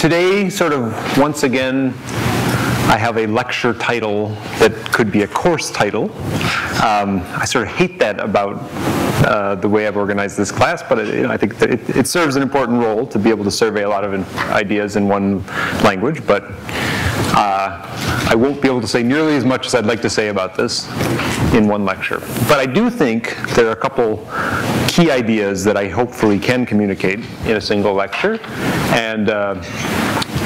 today, sort of once again, I have a lecture title that could be a course title. Um, I sort of hate that about uh, the way I've organized this class, but it, you know, I think it, it, serves an important role to be able to survey a lot of ideas in one language, but uh, I won't be able to say nearly as much as I'd like to say about this in one lecture. But I do think there are a couple key ideas that I hopefully can communicate in a single lecture. And uh,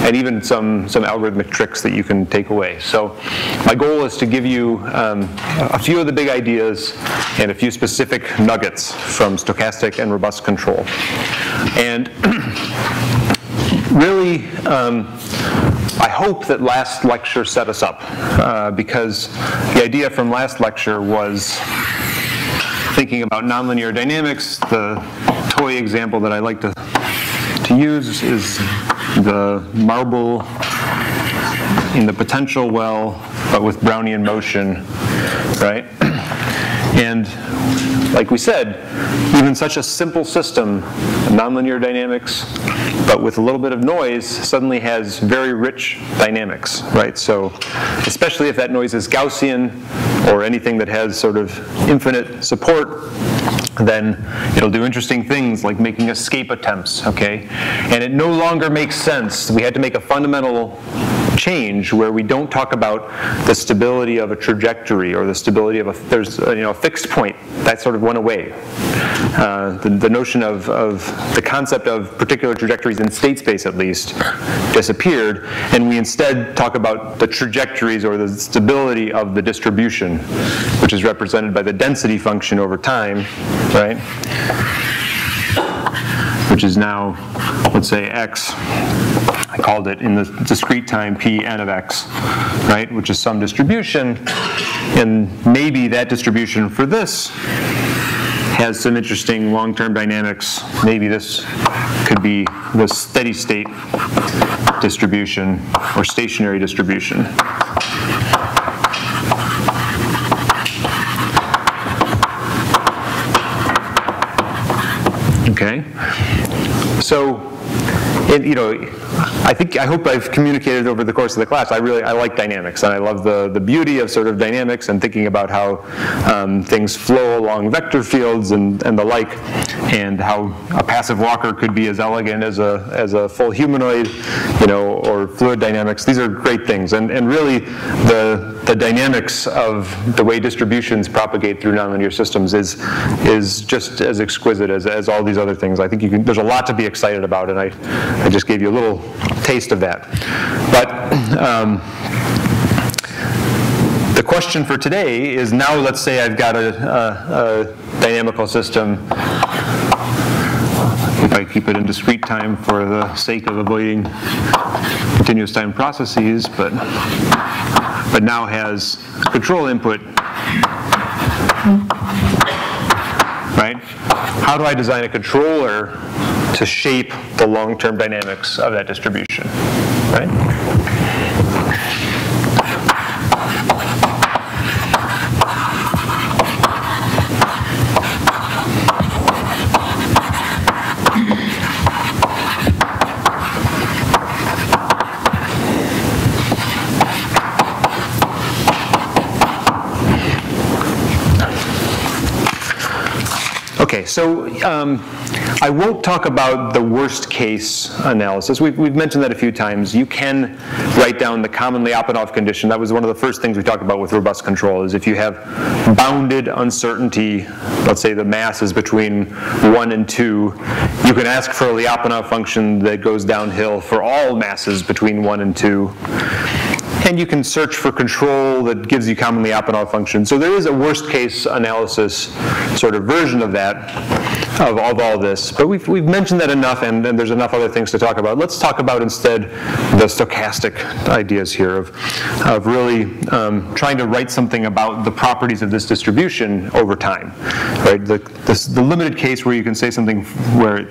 and even some, some algorithmic tricks that you can take away. So my goal is to give you um, a few of the big ideas and a few specific nuggets from stochastic and robust control. And really, um, I hope that last lecture set us up uh, because the idea from last lecture was thinking about nonlinear dynamics. The toy example that I like to, to use is the marble in the potential well, but with Brownian motion, right? And like we said, even such a simple system, nonlinear dynamics, but with a little bit of noise, suddenly has very rich dynamics, right? So especially if that noise is Gaussian or anything that has sort of infinite support, then it'll do interesting things like making escape attempts, okay? And it no longer makes sense. We had to make a fundamental change where we don't talk about the stability of a trajectory or the stability of a, there's a, you know, a fixed point. That sort of went away. Uh, the, the, notion of, of the concept of particular trajectories in state space at least disappeared and we instead talk about the trajectories or the stability of the distribution which is represented by the density function over time, right? Is now, let's say x I called it in the discrete time p n of x, right, which is some distribution. And maybe that distribution for this has some interesting long-term dynamics. Maybe this could be the steady state distribution or stationary distribution. Okay, so it, you know, I think I hope I've communicated over the course of the class. I really I like dynamics, and I love the the beauty of sort of dynamics and thinking about how um, things flow along vector fields and and the like, and how a passive walker could be as elegant as a as a full humanoid, you know, or fluid dynamics. These are great things, and and really the the dynamics of the way distributions propagate through nonlinear systems is is just as exquisite as, as all these other things. I think you can, there's a lot to be excited about, and I, I just gave you a little taste of that. But um, the question for today is now let's say I've got a, a, a dynamical system if I keep it in discrete time for the sake of avoiding continuous time processes, but but now has control input. Right? How do I design a controller to shape the long-term dynamics of that distribution? Right? Okay, so um, I won't talk about the worst case analysis. We've, we've, mentioned that a few times. You can write down the common Lyapunov condition. That was one of the first things we talked about with robust control, is if you have bounded uncertainty, let's say the mass is between 1 and 2, you can ask for a Lyapunov function that goes downhill for all masses between 1 and 2 and you can search for control that gives you common Lyapunov function. So there is a worst case analysis sort of version of that, of, of all this. But we've, we've mentioned that enough, and, and there's enough other things to talk about. Let's talk about instead the stochastic ideas here of, of really um, trying to write something about the properties of this distribution over time. Right? The, this, the limited case where you can say something where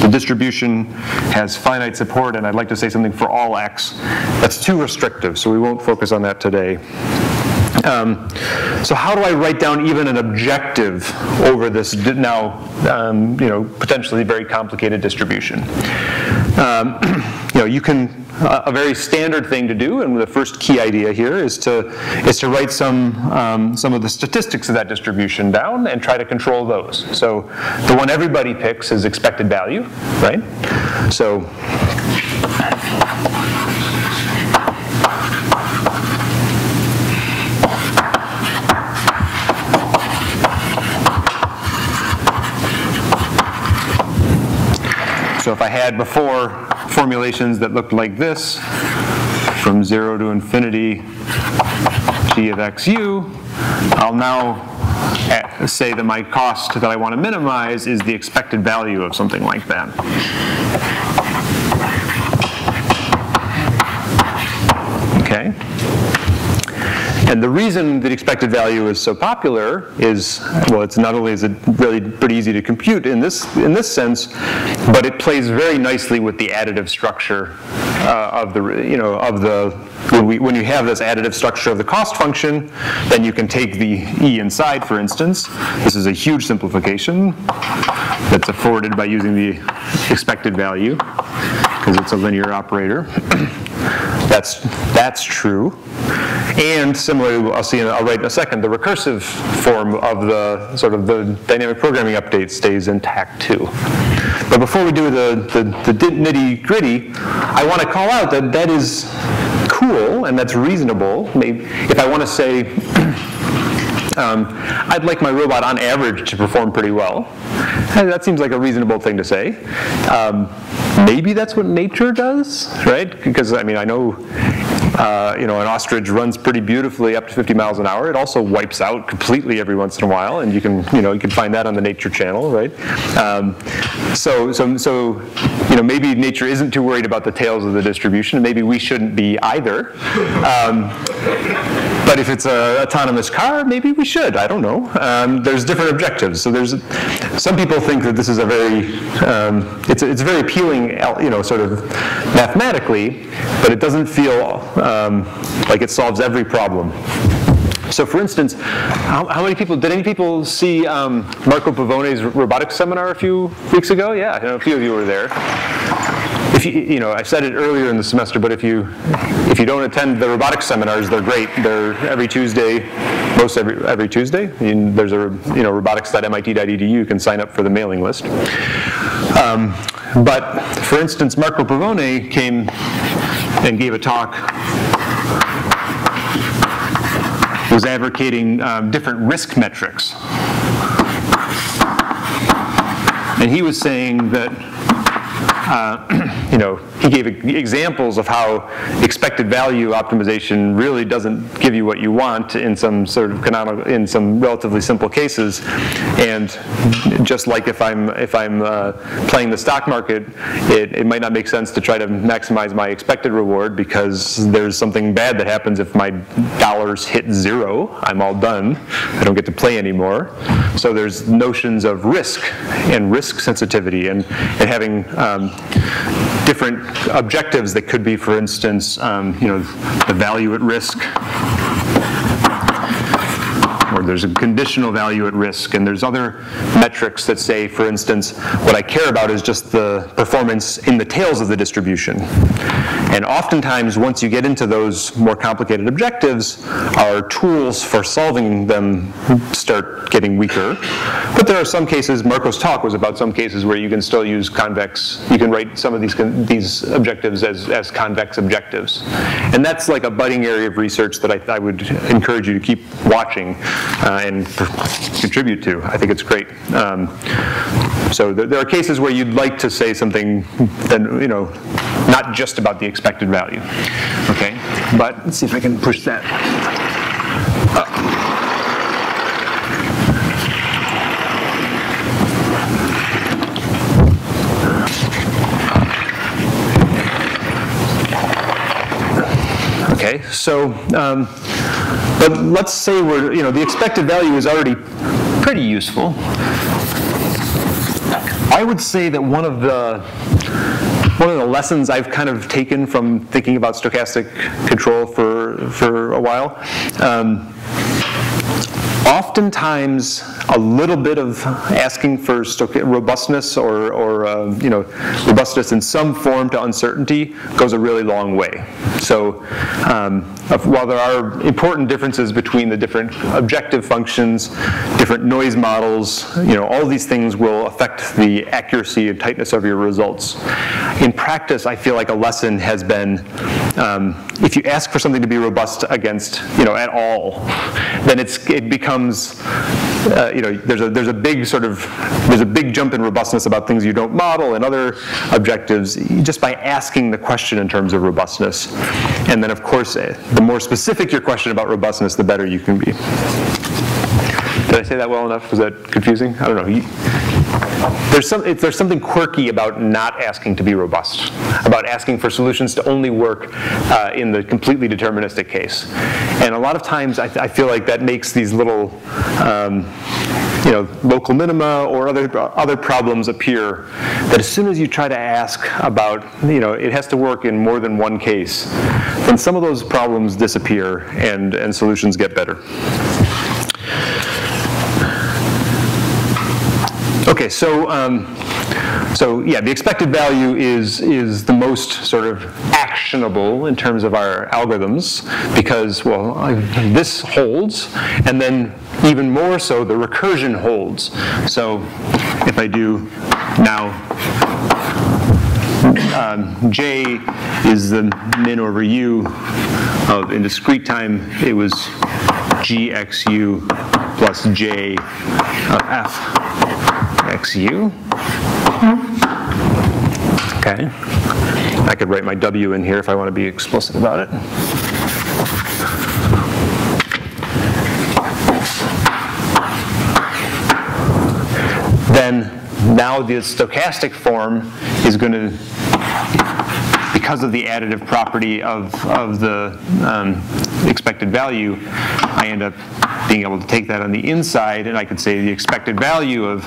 the distribution has finite support, and I'd like to say something for all x, that's too restrictive. So we won't focus on that today. Um, so how do I write down even an objective over this now, um, you know, potentially very complicated distribution? Um, you know, you can, uh, a very standard thing to do, and the first key idea here is to, is to write some, um, some of the statistics of that distribution down and try to control those. So the one everybody picks is expected value, right? So So if I had before formulations that looked like this, from 0 to infinity g of xu, I'll now eh, say that my cost that I want to minimize is the expected value of something like that. Okay? And the reason that expected value is so popular is, well, it's not only is it really pretty easy to compute in this, in this sense, but it plays very nicely with the additive structure uh, of the, you know, of the, when, we, when you have this additive structure of the cost function, then you can take the e inside, for instance. This is a huge simplification that's afforded by using the expected value because it's a linear operator. that's, that's true. And similarly, I'll see, in, I'll write in a second, the recursive form of the sort of the dynamic programming update stays intact too. But before we do the, the, the nitty gritty, I want to call out that that is cool and that's reasonable. Maybe if I want to say, um, I'd like my robot on average to perform pretty well. That seems like a reasonable thing to say. Um, maybe that's what nature does, right? Because I mean, I know uh, you know, an ostrich runs pretty beautifully up to 50 miles an hour. It also wipes out completely every once in a while, and you can, you know, you can find that on the Nature Channel, right? Um, so, so, so, you know, maybe nature isn't too worried about the tails of the distribution. and Maybe we shouldn't be either. Um, but if it's an autonomous car, maybe we should. I don't know. Um, there's different objectives. So there's some people think that this is a very um, it's it's very appealing, you know, sort of mathematically, but it doesn't feel um, like it solves every problem. So for instance, how, how, many people, did any people see um, Marco Pavone's robotics seminar a few weeks ago? Yeah, I know, a few of you were there if you, you know, I said it earlier in the semester, but if you, if you don't attend the robotics seminars, they're great. They're every Tuesday, most every, every Tuesday. there's a, you know, robotics.mit.edu, you can sign up for the mailing list. Um, but for instance, Marco Pavone came and gave a talk was advocating um, different risk metrics. And he was saying that uh, you know, he gave examples of how expected value optimization really doesn't give you what you want in some sort of canonical, in some relatively simple cases. And just like if I'm if I'm uh, playing the stock market, it, it might not make sense to try to maximize my expected reward because there's something bad that happens if my dollars hit zero. I'm all done. I don't get to play anymore. So there's notions of risk and risk sensitivity and, and having um, different objectives that could be, for instance, um, you know, the value at risk, or there's a conditional value at risk, and there's other metrics that say, for instance, what I care about is just the performance in the tails of the distribution. And oftentimes, once you get into those more complicated objectives, our tools for solving them start getting weaker. But there are some cases, Marco's talk was about some cases where you can still use convex, you can write some of these, these objectives as, as convex objectives. And that's like a budding area of research that I, I would encourage you to keep watching uh, and contribute to. I think it's great. Um, so there, there are cases where you'd like to say something that, you know, not just about the expected value. Okay, but let's see if I can push that. Uh, Okay, so, um, but let's say we're, you know, the expected value is already pretty useful. I would say that one of the one of the lessons I've kind of taken from thinking about stochastic control for for a while um, oftentimes a little bit of asking for robustness or, or uh, you know, robustness in some form to uncertainty goes a really long way. So um, while there are important differences between the different objective functions, different noise models, you know, all these things will affect the accuracy and tightness of your results. In practice, I feel like a lesson has been um, if you ask for something to be robust against, you know, at all, then it's, it becomes, uh, you know, there's a, there's a big sort of, there's a big jump in robustness about things you don't model and other objectives just by asking the question in terms of robustness. And then of course, eh, the more specific your question about robustness, the better you can be. Did I say that well enough? Was that confusing? I don't know. There's, some, there's something quirky about not asking to be robust, about asking for solutions to only work uh, in the completely deterministic case. And a lot of times I, I feel like that makes these little um, you know, local minima or other, other problems appear that as soon as you try to ask about, you know, it has to work in more than one case, then some of those problems disappear and, and solutions get better. Okay, so um, so yeah, the expected value is is the most sort of actionable in terms of our algorithms because well I, this holds, and then even more so the recursion holds. So if I do now. Um, J is the min over U of in discrete time it was GXU plus J of F xu. Okay. I could write my w in here if I want to be explicit about it. Then now the stochastic form is going to, because of the additive property of, of the um, expected value, I end up being able to take that on the inside, and I could say the expected value of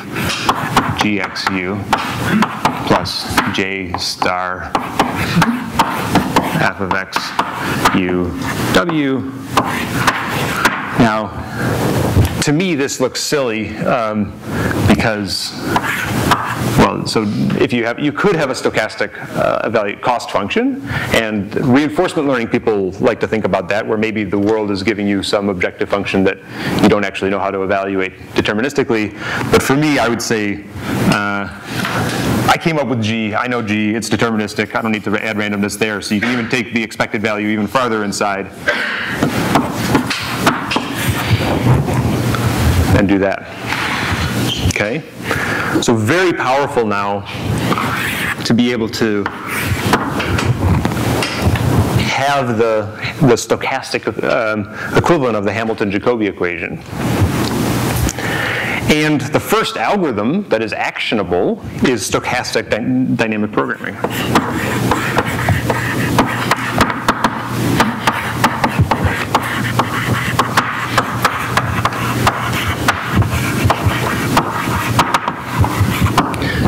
gxu plus j star f of x u w. Now, to me, this looks silly um, because well, so if you have, you could have a stochastic uh, evaluate cost function, and reinforcement learning people like to think about that, where maybe the world is giving you some objective function that you don't actually know how to evaluate deterministically. But for me, I would say, uh, I came up with G, I know G, it's deterministic, I don't need to add randomness there, so you can even take the expected value even farther inside and do that. Okay? So very powerful now to be able to have the, the stochastic um, equivalent of the Hamilton-Jacobi equation. And the first algorithm that is actionable is stochastic dy dynamic programming.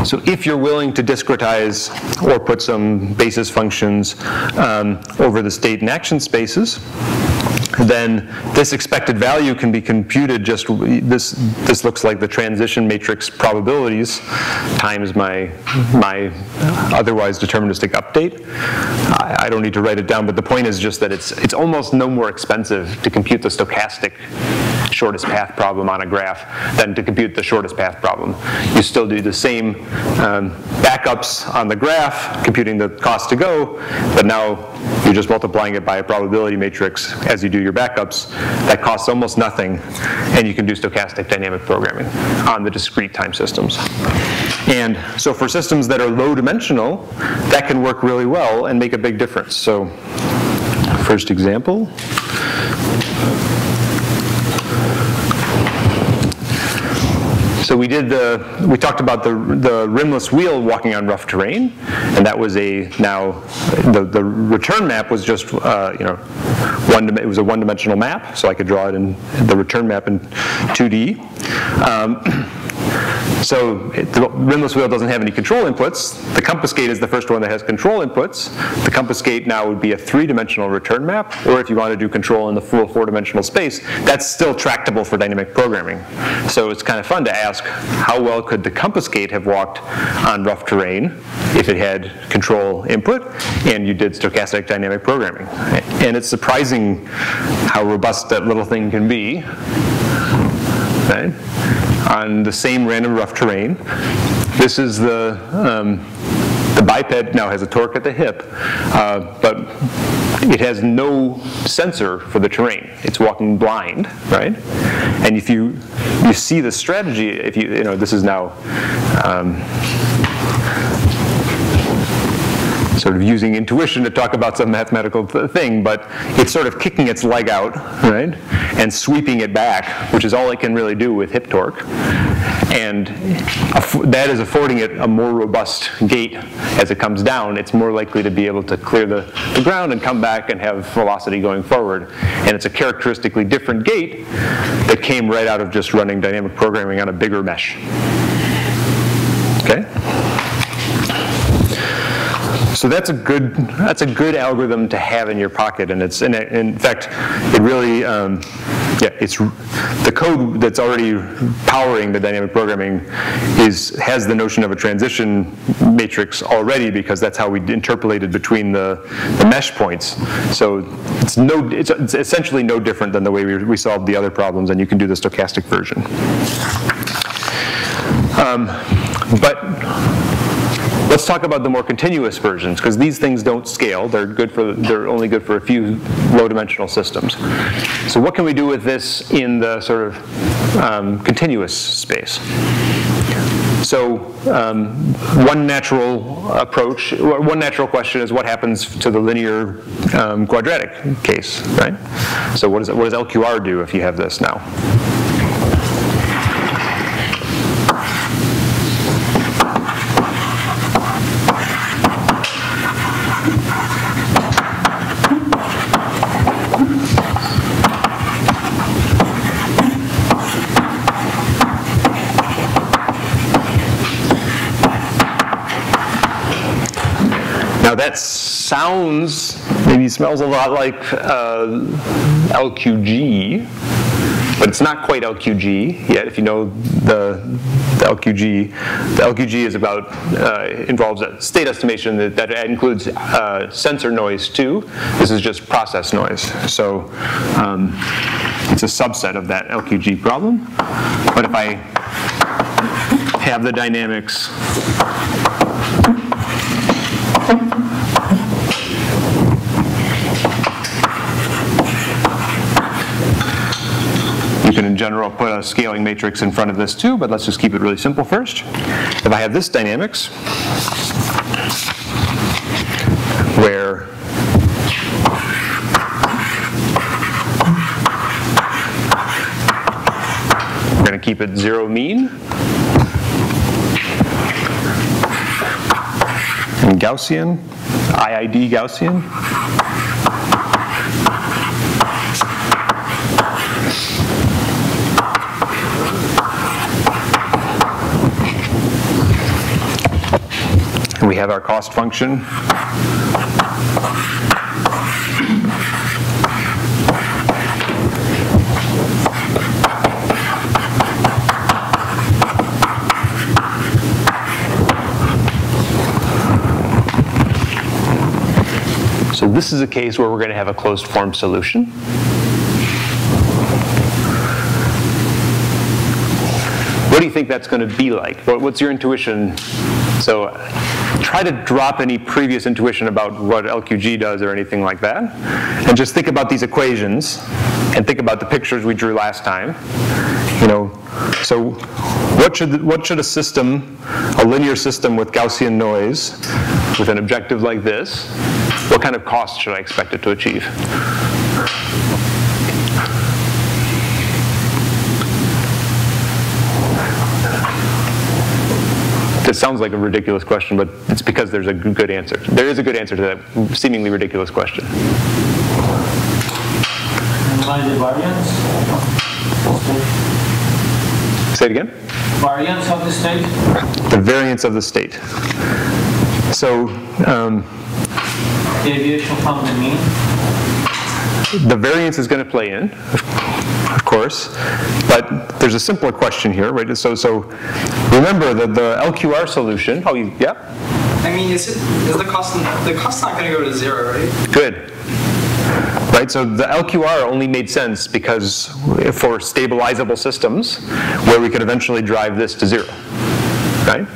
So if you're willing to discretize or put some basis functions um, over the state and action spaces, then this expected value can be computed just, this, this looks like the transition matrix probabilities times my, my otherwise deterministic update. I, I don't need to write it down, but the point is just that it's, it's almost no more expensive to compute the stochastic shortest path problem on a graph than to compute the shortest path problem. You still do the same um, backups on the graph, computing the cost to go, but now you're just multiplying it by a probability matrix as you do your backups. That costs almost nothing, and you can do stochastic dynamic programming on the discrete time systems. And so for systems that are low dimensional, that can work really well and make a big difference. So first example. So we did the, we talked about the, the rimless wheel walking on rough terrain, and that was a, now, the, the return map was just, uh, you know, one, it was a one-dimensional map, so I could draw it in the return map in 2D. Um, So it, the rimless wheel doesn't have any control inputs. The compass gait is the first one that has control inputs. The compass gait now would be a three-dimensional return map, or if you want to do control in the full four-dimensional space, that's still tractable for dynamic programming. So it's kind of fun to ask, how well could the compass gait have walked on rough terrain if it had control input and you did stochastic dynamic programming? And it's surprising how robust that little thing can be. Right? On the same random rough terrain. This is the, um, the biped now has a torque at the hip, uh, but it has no sensor for the terrain. It's walking blind, right? And if you you see the strategy, if you you know this is now. Um, sort of using intuition to talk about some mathematical thing, but it's sort of kicking its leg out, right, and sweeping it back, which is all it can really do with hip torque. And that is affording it a more robust gait as it comes down. It's more likely to be able to clear the, the ground and come back and have velocity going forward. And it's a characteristically different gait that came right out of just running dynamic programming on a bigger mesh. Okay? So that's a good that's a good algorithm to have in your pocket, and it's and in fact it really um, yeah it's the code that's already powering the dynamic programming is has the notion of a transition matrix already because that's how we interpolated between the, the mesh points. So it's no it's, it's essentially no different than the way we, we solved the other problems, and you can do the stochastic version. Um, but Let's talk about the more continuous versions, because these things don't scale. They're good for they're only good for a few low-dimensional systems. So what can we do with this in the sort of um, continuous space? So um, one natural approach, one natural question is what happens to the linear um, quadratic case, right? So what does, what does LQR do if you have this now? Now that sounds, maybe smells a lot like uh, LQG, but it's not quite LQG yet. If you know the, the LQG, the LQG is about uh, involves a state estimation that, that includes uh, sensor noise too. This is just process noise, so um, it's a subset of that LQG problem. But if I have the dynamics general, put a scaling matrix in front of this too, but let's just keep it really simple first. If I have this dynamics, where we're going to keep it zero mean, and Gaussian, IID Gaussian. We have our cost function. So this is a case where we're going to have a closed form solution. What do you think that's going to be like? What's your intuition? So try to drop any previous intuition about what LQG does or anything like that. And just think about these equations and think about the pictures we drew last time. You know, so what should, what should a system, a linear system with Gaussian noise, with an objective like this, what kind of cost should I expect it to achieve? It sounds like a ridiculous question, but it's because there's a good answer. There is a good answer to that seemingly ridiculous question. And the variance? Say it again? Variance of the state? The variance of the state. So um, Deviation from the mean? the variance is going to play in, course, but there's a simpler question here, right? So, so remember that the LQR solution, oh, you, yeah, I mean, is it, is the cost, the cost's not gonna go to zero, right? good. Right, so the LQR only made sense because eh, for stabilizable systems where we could eventually drive this to zero, right?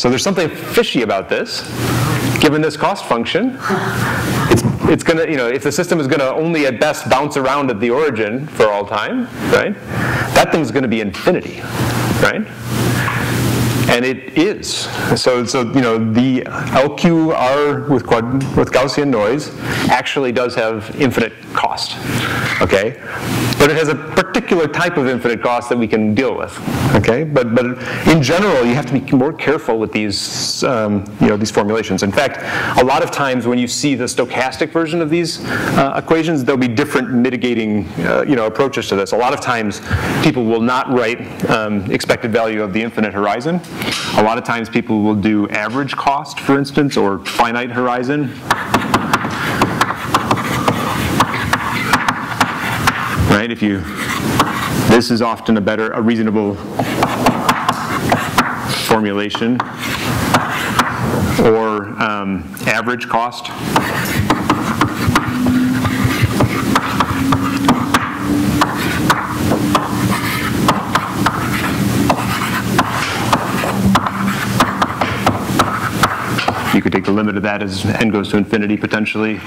So there's something fishy about this. Given this cost function, it's, it's gonna, you know, if the system is gonna only at best bounce around at the origin for all time, right? That thing's gonna be infinity, right? And it is. So, so you know, the LQR with, with Gaussian noise actually does have infinite cost, okay? But it has a particular type of infinite cost that we can deal with, okay? But, but in general, you have to be more careful with these, um, you know, these formulations. In fact, a lot of times when you see the stochastic version of these uh, equations, there'll be different mitigating, uh, you know, approaches to this. A lot of times, people will not write um, expected value of the infinite horizon. A lot of times people will do average cost, for instance, or finite horizon. Right, if you, this is often a better, a reasonable formulation. Or um, average cost. You could take the limit of that as n goes to infinity potentially.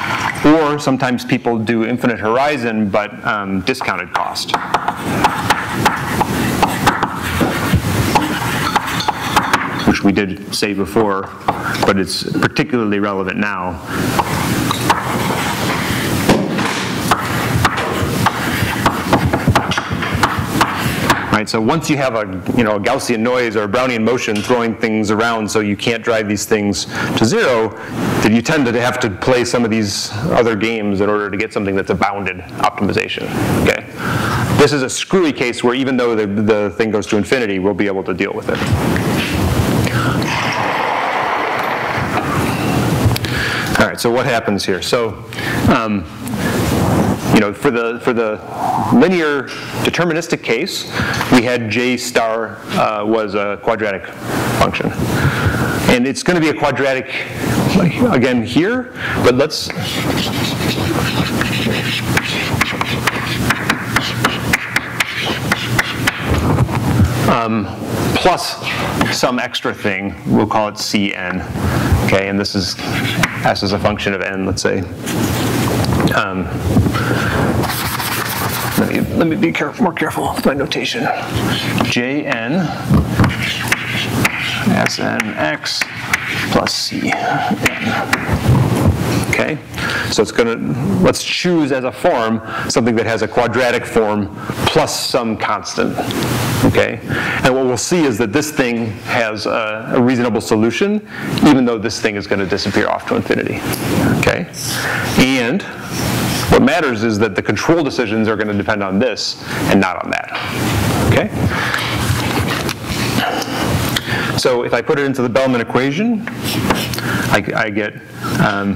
Or sometimes people do infinite horizon, but um, discounted cost. Which we did say before, but it's particularly relevant now. So once you have a, you know, a Gaussian noise or a Brownian motion throwing things around so you can't drive these things to zero, then you tend to have to play some of these other games in order to get something that's a bounded optimization, okay? This is a screwy case where even though the, the thing goes to infinity, we'll be able to deal with it. All right, so what happens here? So, um, you know, for the for the linear deterministic case, we had j star uh, was a quadratic function, and it's going to be a quadratic again here. But let's um, plus some extra thing. We'll call it Cn. Okay, and this is s is a function of n. Let's say. Um, let me, let me be more careful with my notation. Jn Snx plus Cn. Okay, so it's going to, let's choose as a form something that has a quadratic form plus some constant. Okay, and what we'll see is that this thing has a, a reasonable solution, even though this thing is going to disappear off to infinity. Okay, and what matters is that the control decisions are going to depend on this and not on that. Okay? So if I put it into the Bellman equation, I, I get um,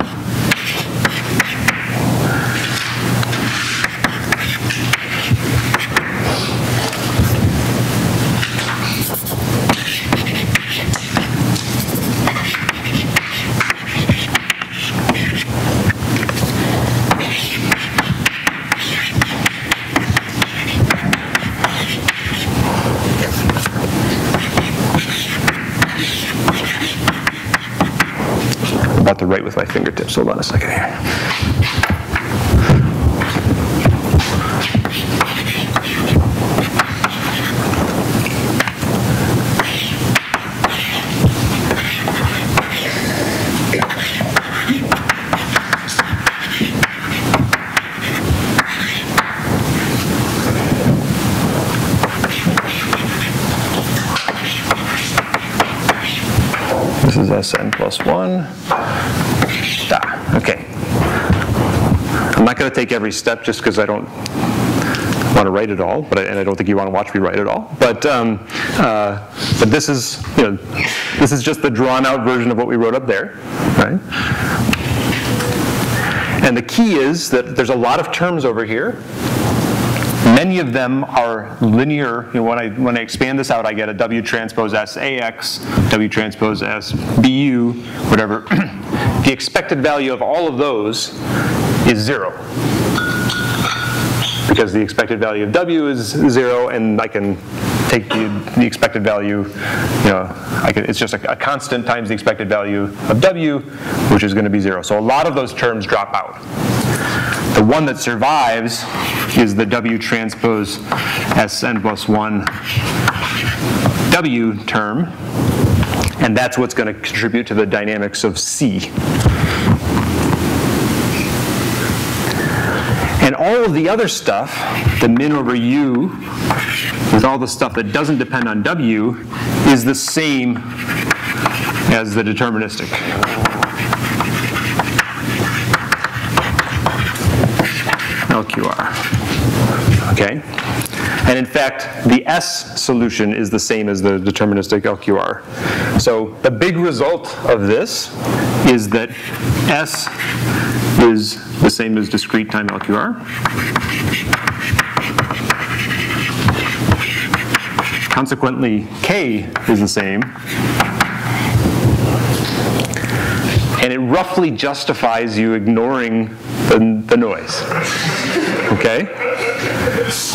my fingertips. Hold on a second here. This is Sn plus 1. Not going to take every step just because I don't want to write it all, but I, and I don't think you want to watch me write it all. But um, uh, but this is you know this is just the drawn out version of what we wrote up there, right? And the key is that there's a lot of terms over here. Many of them are linear. You know, when I when I expand this out, I get a W transpose S AX, W transpose S BU, whatever. the expected value of all of those is zero because the expected value of W is zero, and I can take the, the expected value, you know, I can, it's just a, a constant times the expected value of W, which is going to be zero. So a lot of those terms drop out. The one that survives is the W transpose Sn plus 1 W term, and that's what's going to contribute to the dynamics of C. all of the other stuff, the min over u, with all the stuff that doesn't depend on w, is the same as the deterministic. LQR. Okay? And in fact, the S solution is the same as the deterministic LQR. So the big result of this is that S is the same as discrete time LQR. Consequently, K is the same. And it roughly justifies you ignoring the, the noise. Okay?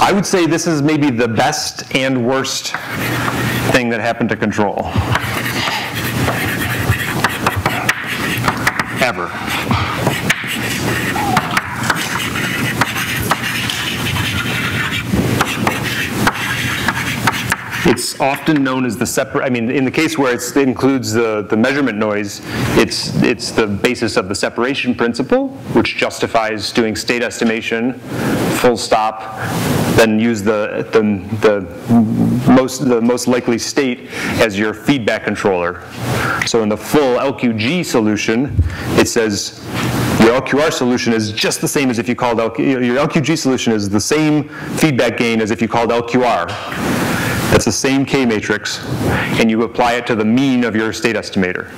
I would say this is maybe the best and worst thing that happened to control. It's often known as the separate, I mean, in the case where it includes the, the measurement noise, it's, it's the basis of the separation principle, which justifies doing state estimation, full stop, then use the, the, the, most, the most likely state as your feedback controller. So in the full LQG solution, it says your LQR solution is just the same as if you called LQ, your LQG solution is the same feedback gain as if you called LQR. That's the same K matrix, and you apply it to the mean of your state estimator.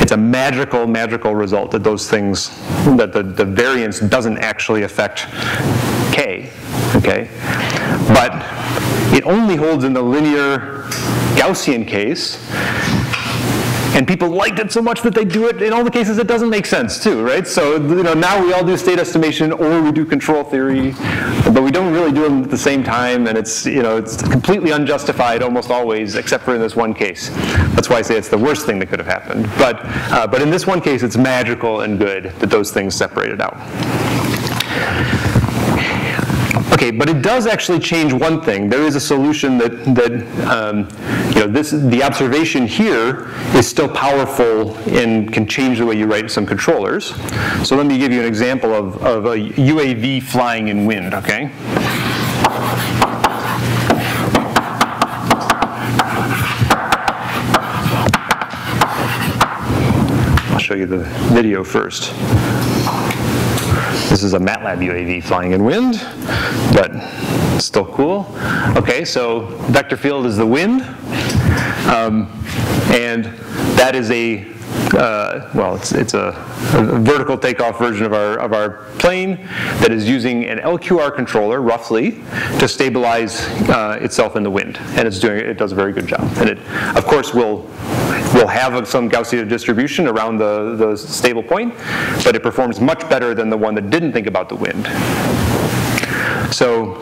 It's a magical, magical result that those things, that the, the variance doesn't actually affect K, okay? But it only holds in the linear Gaussian case, and people liked it so much that they do it in all the cases it doesn't make sense too, right? So you know now we all do state estimation or we do control theory, but we don't really do them at the same time, and it's you know it's completely unjustified almost always, except for in this one case. That's why I say it's the worst thing that could have happened. But uh, but in this one case, it's magical and good that those things separated out. Okay, but it does actually change one thing. There is a solution that, that um, you know, this, the observation here is still powerful and can change the way you write some controllers. So let me give you an example of, of a UAV flying in wind, okay? I'll show you the video first. This is a MATLAB UAV flying in wind, but still cool. Okay, so vector field is the wind, um, and that is a uh, well, it's, it's a, a, vertical takeoff version of our, of our plane that is using an LQR controller, roughly, to stabilize uh, itself in the wind. And it's doing, it does a very good job. And it, of course, will will have some Gaussian distribution around the, the stable point, but it performs much better than the one that didn't think about the wind. So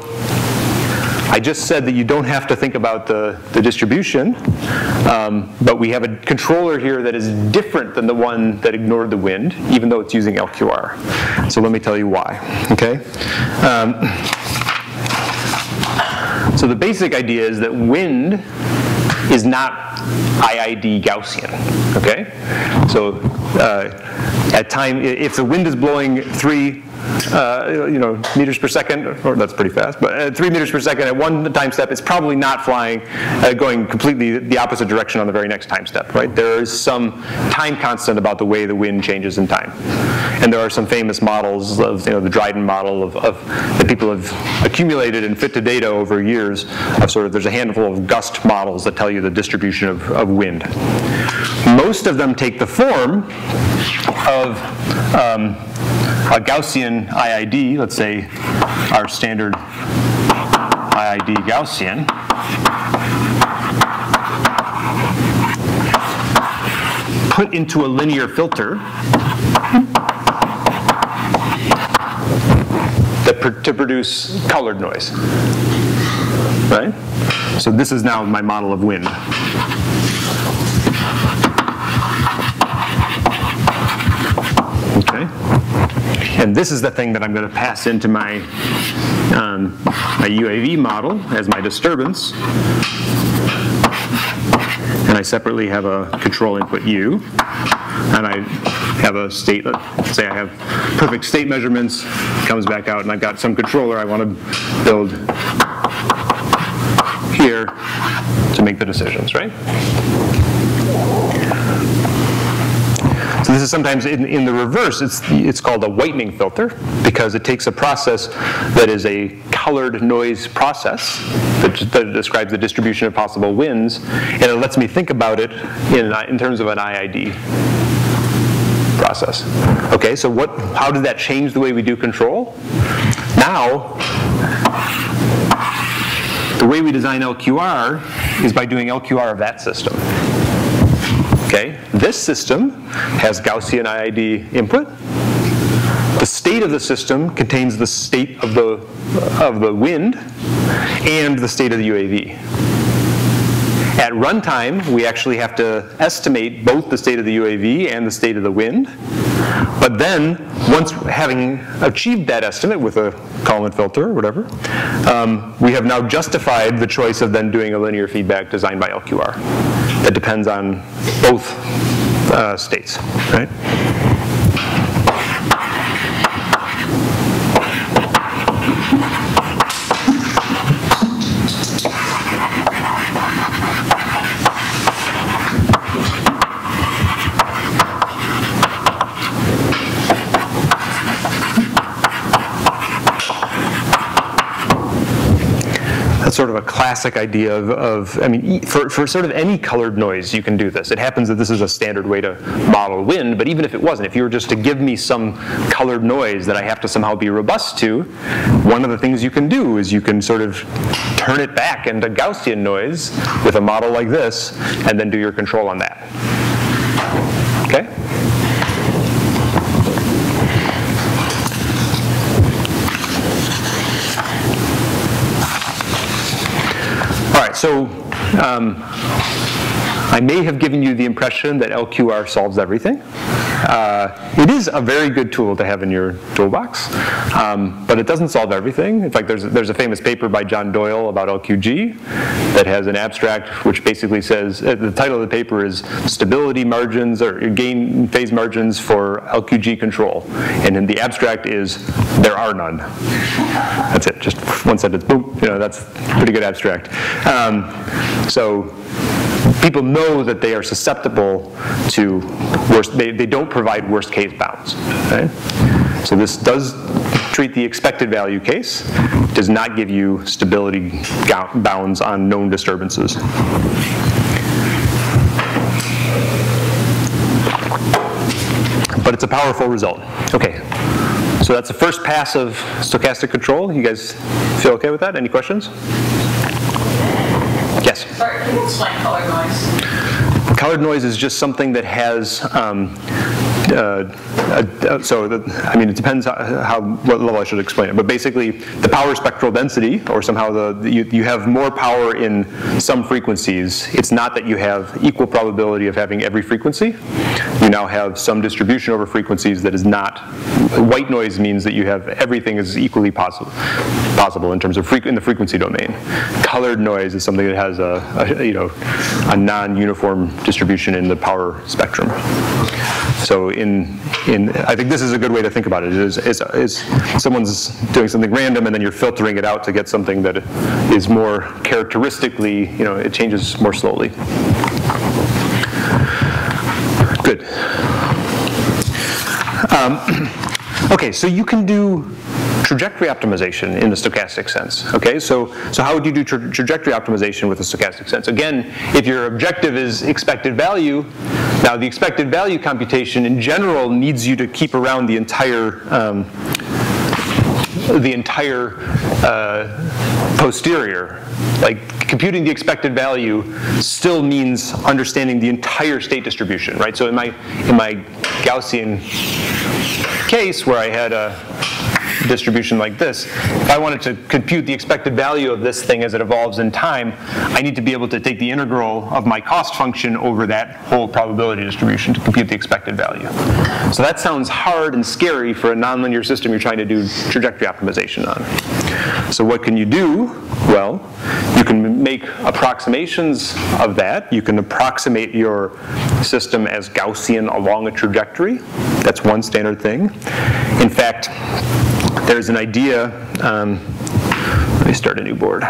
I just said that you don't have to think about the, the distribution, um, but we have a controller here that is different than the one that ignored the wind, even though it's using LQR. So let me tell you why, okay? Um, so the basic idea is that wind is not IID Gaussian, okay? So uh, at time, if the wind is blowing three, uh, you know, meters per second, or that's pretty fast, but uh, three meters per second at one time step, it's probably not flying, uh, going completely the opposite direction on the very next time step, right? There is some time constant about the way the wind changes in time. And there are some famous models of, you know, the Dryden model of, of that people have accumulated and fit to data over years of sort of, there's a handful of gust models that tell you the distribution of, of wind. Most of them take the form of um, a Gaussian IID, let's say our standard IID Gaussian. Put into a linear filter that to produce colored noise. Right? So this is now my model of wind. Okay? And this is the thing that I'm going to pass into my, um, my UAV model as my disturbance. And I separately have a control input U. And I have a state, let's say I have perfect state measurements, comes back out, and I've got some controller I want to build here to make the decisions, right? So this is sometimes in, in the reverse, it's, it's called a whitening filter because it takes a process that is a colored noise process that, that describes the distribution of possible winds, and it lets me think about it in, in terms of an IID process. Okay, so what, how did that change the way we do control? Now, the way we design LQR is by doing LQR of that system. Okay, this system has Gaussian IID input. The state of the system contains the state of the, of the wind and the state of the UAV. At runtime, we actually have to estimate both the state of the UAV and the state of the wind. But then, once having achieved that estimate with a Kalman filter or whatever, um, we have now justified the choice of then doing a linear feedback designed by LQR that depends on both uh, states, right? Sort of a classic idea of, of I mean, for, for sort of any colored noise, you can do this. It happens that this is a standard way to model wind, but even if it wasn't, if you were just to give me some colored noise that I have to somehow be robust to, one of the things you can do is you can sort of turn it back into Gaussian noise with a model like this, and then do your control on that. Okay? All right, so um, I may have given you the impression that LQR solves everything. Uh, it is a very good tool to have in your toolbox, um, but it doesn't solve everything. In fact, there's, there's a famous paper by John Doyle about LQG that has an abstract which basically says, uh, the title of the paper is Stability Margins or Gain Phase Margins for LQG Control. And in the abstract is, there are none. That's it, just one sentence, boom, you know, that's pretty good abstract. Um, so people know that they are susceptible to worst, they, they don't provide worst case bounds. So this does treat the expected value case, does not give you stability bounds on known disturbances. But it's a powerful result. Okay, so that's the first pass of stochastic control. You guys feel okay with that? Any questions? Yes? Sorry, can you explain color noise? Colored noise is just something that has, um, uh, uh, so, the, I mean, it depends how, how, what level I should explain it, but basically, the power spectral density, or somehow the, you, you have more power in some frequencies. It's not that you have equal probability of having every frequency. You now have some distribution over frequencies that is not, white noise means that you have everything is equally possible, possible in terms of in the frequency domain. Colored noise is something that has a, a you know, a non-uniform distribution in the power spectrum. So in, in, I think this is a good way to think about it, is, is, is someone's doing something random and then you're filtering it out to get something that is more characteristically, you know, it changes more slowly. Good. Um, okay, so you can do trajectory optimization in the stochastic sense. Okay, so, so how would you do tra trajectory optimization with a stochastic sense? Again, if your objective is expected value, now the expected value computation in general needs you to keep around the entire um, the entire uh, posterior. Like computing the expected value still means understanding the entire state distribution, right? So in my in my Gaussian case where I had a distribution like this, if I wanted to compute the expected value of this thing as it evolves in time, I need to be able to take the integral of my cost function over that whole probability distribution to compute the expected value. So that sounds hard and scary for a nonlinear system you're trying to do trajectory optimization on. So what can you do? Well, you can make approximations of that. You can approximate your system as Gaussian along a trajectory. That's one standard thing. In fact, there's an idea, um, let me start a new board.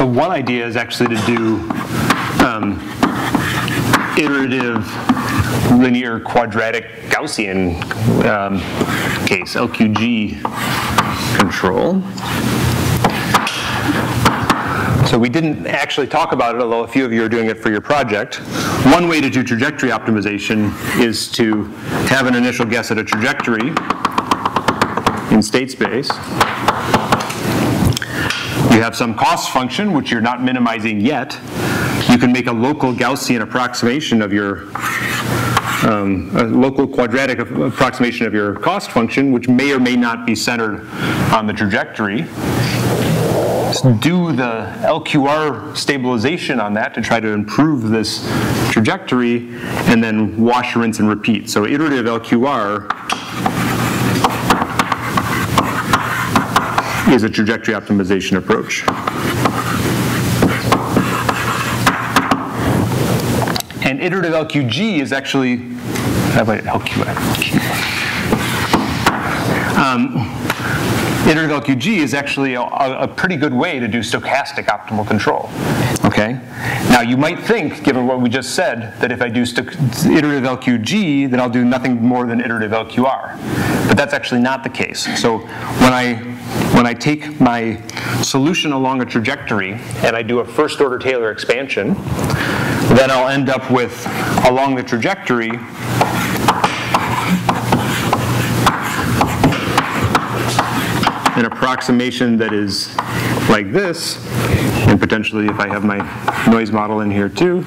So one idea is actually to do um, iterative linear quadratic Gaussian um, case, LQG control. So we didn't actually talk about it, although a few of you are doing it for your project. One way to do trajectory optimization is to have an initial guess at a trajectory in state space. You have some cost function, which you're not minimizing yet. You can make a local Gaussian approximation of your, um, a local quadratic approximation of your cost function, which may or may not be centered on the trajectory. do the LQR stabilization on that to try to improve this trajectory, and then wash, rinse, and repeat. So iterative LQR is a trajectory optimization approach. And iterative LQG is actually, how about? Um, iterative LQG is actually a, a, pretty good way to do stochastic optimal control. Okay? Now you might think, given what we just said, that if I do iterative LQG, then I'll do nothing more than iterative LQR. But that's actually not the case. So when I when I take my solution along a trajectory and I do a first order Taylor expansion, then I'll end up with along the trajectory an approximation that is like this, and potentially if I have my noise model in here too.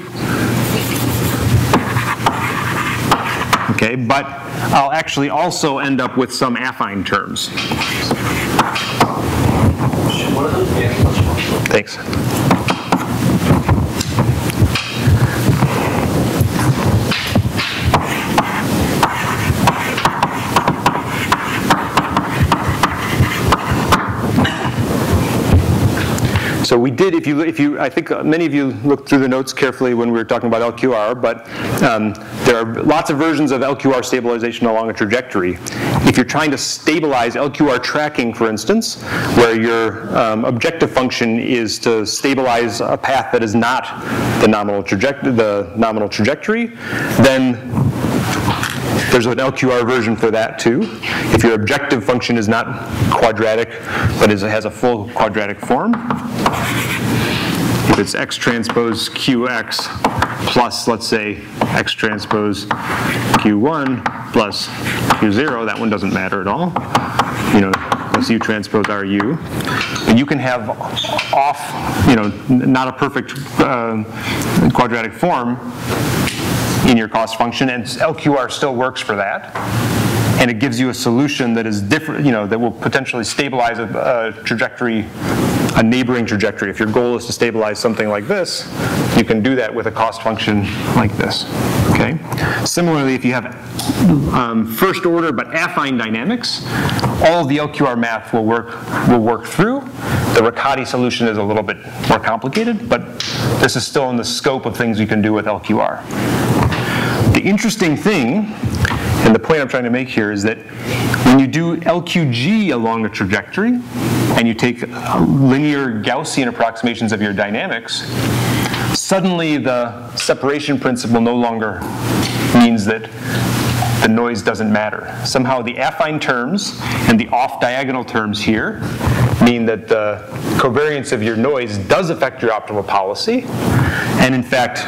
Okay, but I'll actually also end up with some affine terms. Thanks. So we did, if you, if you, I think uh, many of you looked through the notes carefully when we were talking about LQR, but um, there are lots of versions of LQR stabilization along a trajectory. If you're trying to stabilize LQR tracking, for instance, where your um, objective function is to stabilize a path that is not the nominal the nominal trajectory, then there's an LQR version for that too. If your objective function is not quadratic, but is, has a full quadratic form, if it's x transpose qx plus, let's say, x transpose q1 plus q0, that one doesn't matter at all. You know, plus u transpose ru. And you can have off, you know, not a perfect uh, quadratic form in your cost function, and LQR still works for that. And it gives you a solution that is different, you know, that will potentially stabilize a, a trajectory, a neighboring trajectory. If your goal is to stabilize something like this, you can do that with a cost function like this, okay? Similarly, if you have um, first order but affine dynamics, all the LQR math will work, will work through. The Riccati solution is a little bit more complicated, but this is still in the scope of things you can do with LQR. Interesting thing, and the point I'm trying to make here, is that when you do LQG along a trajectory, and you take linear Gaussian approximations of your dynamics, suddenly the separation principle no longer means that the noise doesn't matter. Somehow the affine terms and the off-diagonal terms here mean that the covariance of your noise does affect your optimal policy. And in fact,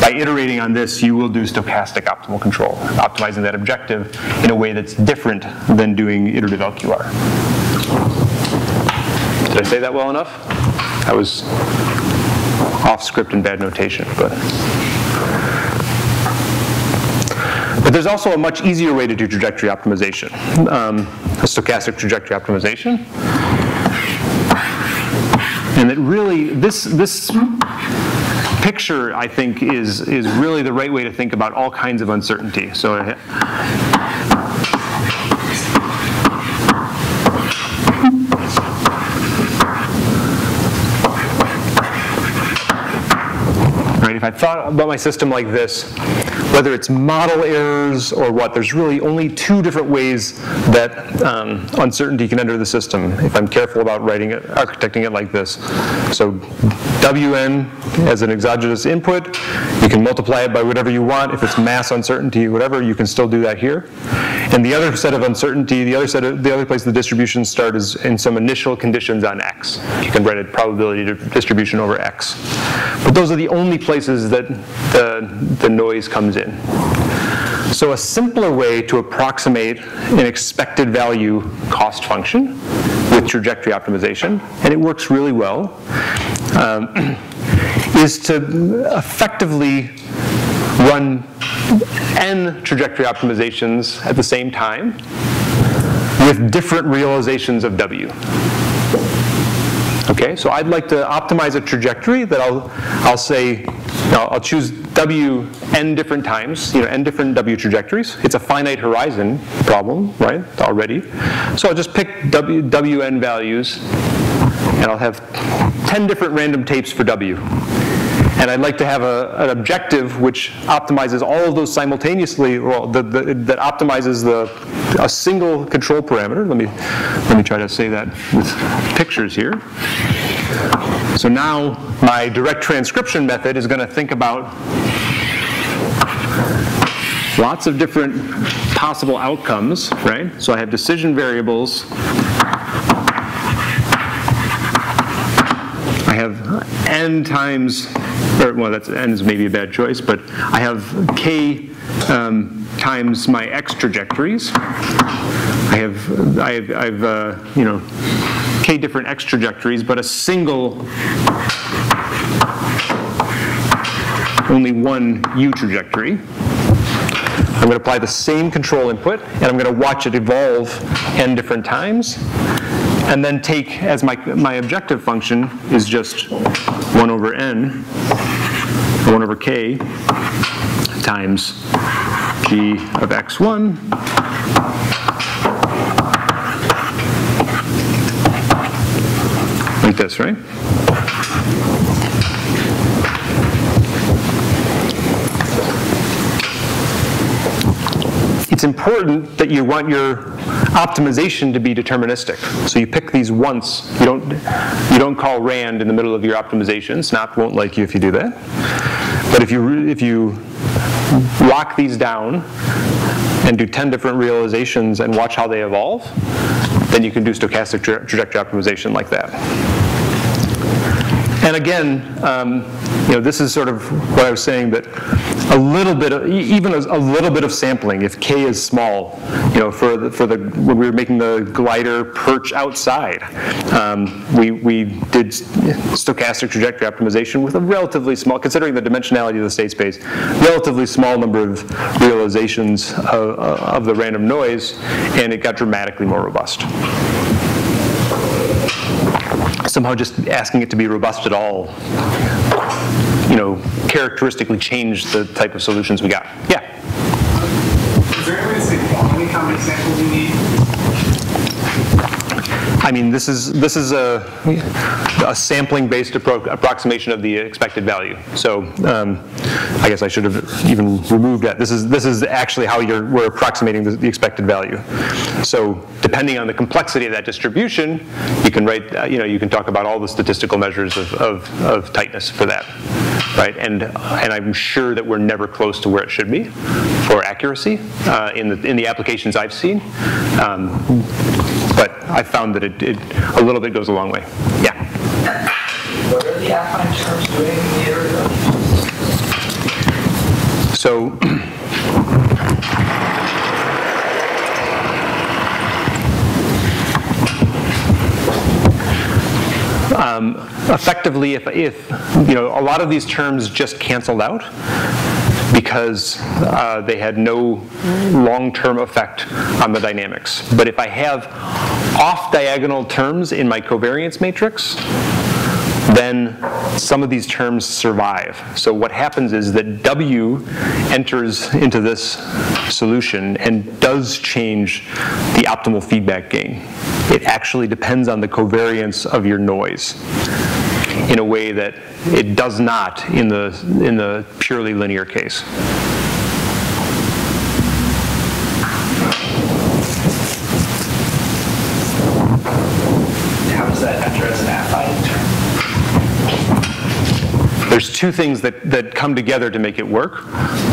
by iterating on this, you will do stochastic optimal control, optimizing that objective in a way that's different than doing iterative LQR. Did I say that well enough? I was off script and bad notation, but. But there's also a much easier way to do trajectory optimization, um, a stochastic trajectory optimization. And that really, this, this picture, I think, is, is really the right way to think about all kinds of uncertainty. So uh, right, if I thought about my system like this, whether it's model errors or what, there's really only two different ways that um, uncertainty can enter the system if I'm careful about writing it, architecting it like this. So Wn as an exogenous input, you can multiply it by whatever you want. If it's mass uncertainty, whatever, you can still do that here. And the other set of uncertainty, the other set of, the other place the distributions start is in some initial conditions on x. You can write a probability distribution over x. But those are the only places that the, the noise comes in. So a simpler way to approximate an expected value cost function with trajectory optimization, and it works really well, um, is to effectively run n trajectory optimizations at the same time with different realizations of W. Okay, so I'd like to optimize a trajectory that I'll, I'll say, I'll, I'll choose W n different times, you know, n different W trajectories. It's a finite horizon problem, right, already. So I'll just pick W, Wn values, and I'll have 10 different random tapes for W. And I'd like to have a, an objective which optimizes all of those simultaneously, well, the, the, that optimizes the, a single control parameter. Let me, let me try to say that with pictures here. So now my direct transcription method is going to think about lots of different possible outcomes, right? So I have decision variables. I have n times or well, that's n is maybe a bad choice, but I have k um, times my x trajectories. I have, I have, I have uh, you know, k different x trajectories, but a single, only one u trajectory. I'm going to apply the same control input, and I'm going to watch it evolve n different times and then take as my, my objective function is just 1 over n, 1 over k times g of x1 like this, right? it's important that you want your optimization to be deterministic. So you pick these once. You don't, you don't call rand in the middle of your optimization. SNOPT won't like you if you do that. But if you, if you lock these down and do 10 different realizations and watch how they evolve, then you can do stochastic tra trajectory optimization like that. And again, um, you know, this is sort of what I was saying that a little bit of, even a, a, little bit of sampling, if k is small, you know, for the, for the, when we were making the glider perch outside, um, we, we did stochastic trajectory optimization with a relatively small, considering the dimensionality of the state space, relatively small number of realizations of, of the random noise, and it got dramatically more robust somehow just asking it to be robust at all, you know, characteristically changed the type of solutions we got. Yeah? Is there any way to say need? I mean, this is this is a, a sampling-based appro approximation of the expected value. So um, I guess I should have even removed that. This is this is actually how you're we're approximating the, the expected value. So depending on the complexity of that distribution, you can write uh, you know you can talk about all the statistical measures of, of, of tightness for that, right? And and I'm sure that we're never close to where it should be for accuracy uh, in the in the applications I've seen. Um, but I found that it, it, a little bit goes a long way. Yeah. What are the affine terms doing area? So um, effectively, if, if you know, a lot of these terms just canceled out because uh, they had no long-term effect on the dynamics. But if I have off-diagonal terms in my covariance matrix, then some of these terms survive. So what happens is that W enters into this solution and does change the optimal feedback gain. It actually depends on the covariance of your noise in a way that it does not in the, in the purely linear case. How does that enter as an affine term? There's two things that, that come together to make it work.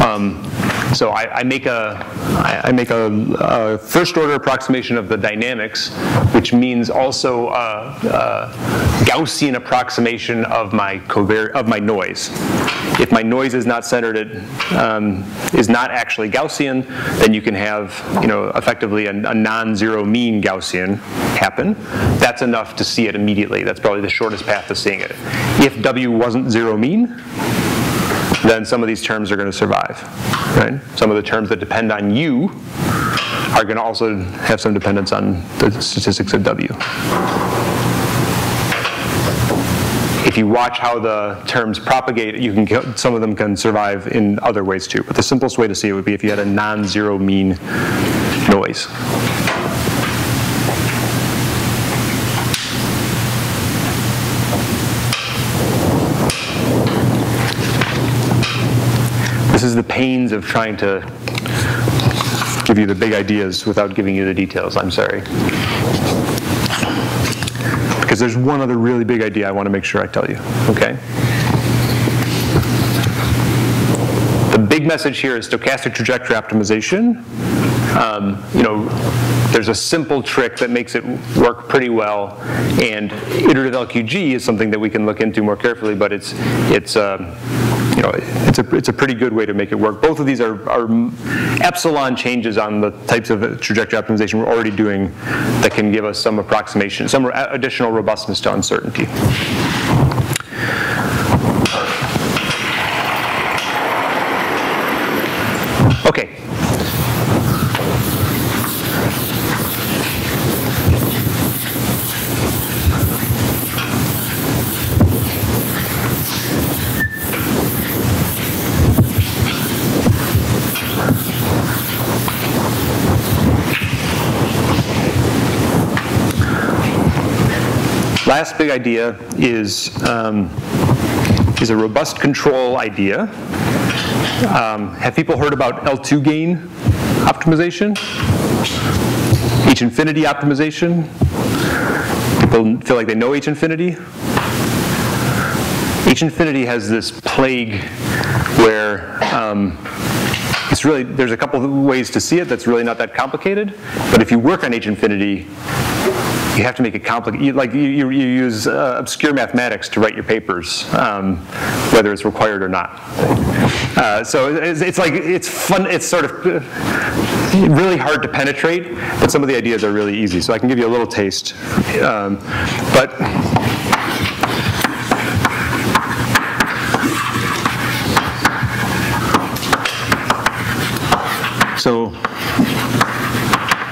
Um, so I, I, make a I make a, a, first order approximation of the dynamics, which means also a, a Gaussian approximation of my of my noise. If my noise is not centered at um, is not actually Gaussian, then you can have you know effectively a, a non-zero mean Gaussian happen. That's enough to see it immediately. That's probably the shortest path to seeing it. If W wasn't zero mean, then some of these terms are going to survive. Right? Some of the terms that depend on U are going to also have some dependence on the statistics of W. If you watch how the terms propagate, you can get, some of them can survive in other ways too. But the simplest way to see it would be if you had a non-zero mean noise. This is the pains of trying to give you the big ideas without giving you the details. I'm sorry. Because there's one other really big idea I want to make sure I tell you, okay? The big message here is stochastic trajectory optimization. Um, you know, there's a simple trick that makes it work pretty well, and iterative LQG is something that we can look into more carefully, but it's, it's um, know, it's a, it's a pretty good way to make it work. Both of these are, are epsilon changes on the types of trajectory optimization we're already doing that can give us some approximation, some additional robustness to uncertainty. Last big idea is, um, is a robust control idea. Um, have people heard about L2 gain optimization? H infinity optimization? People feel like they know H infinity? H infinity has this plague where um, it's really, there's a couple of ways to see it that's really not that complicated, but if you work on H infinity, you have to make it complicated. Like you, you, you use uh, obscure mathematics to write your papers, um, whether it's required or not. Uh, so it's, it's, like it's fun. It's sort of uh, really hard to penetrate, but some of the ideas are really easy. So I can give you a little taste, um, but. So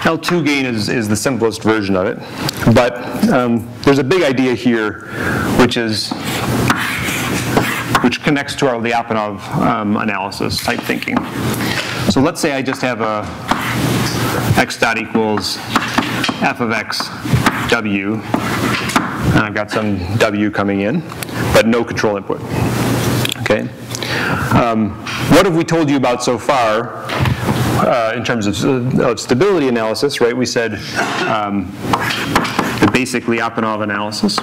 L2 gain is, is the simplest version of it. But um, there's a big idea here, which is which connects to our Lyapunov um, analysis type thinking. So let's say I just have a x dot equals f of x w, and I've got some w coming in, but no control input. Okay. Um, what have we told you about so far uh, in terms of, of, stability analysis, right, we said um, the basic Lyapunov analysis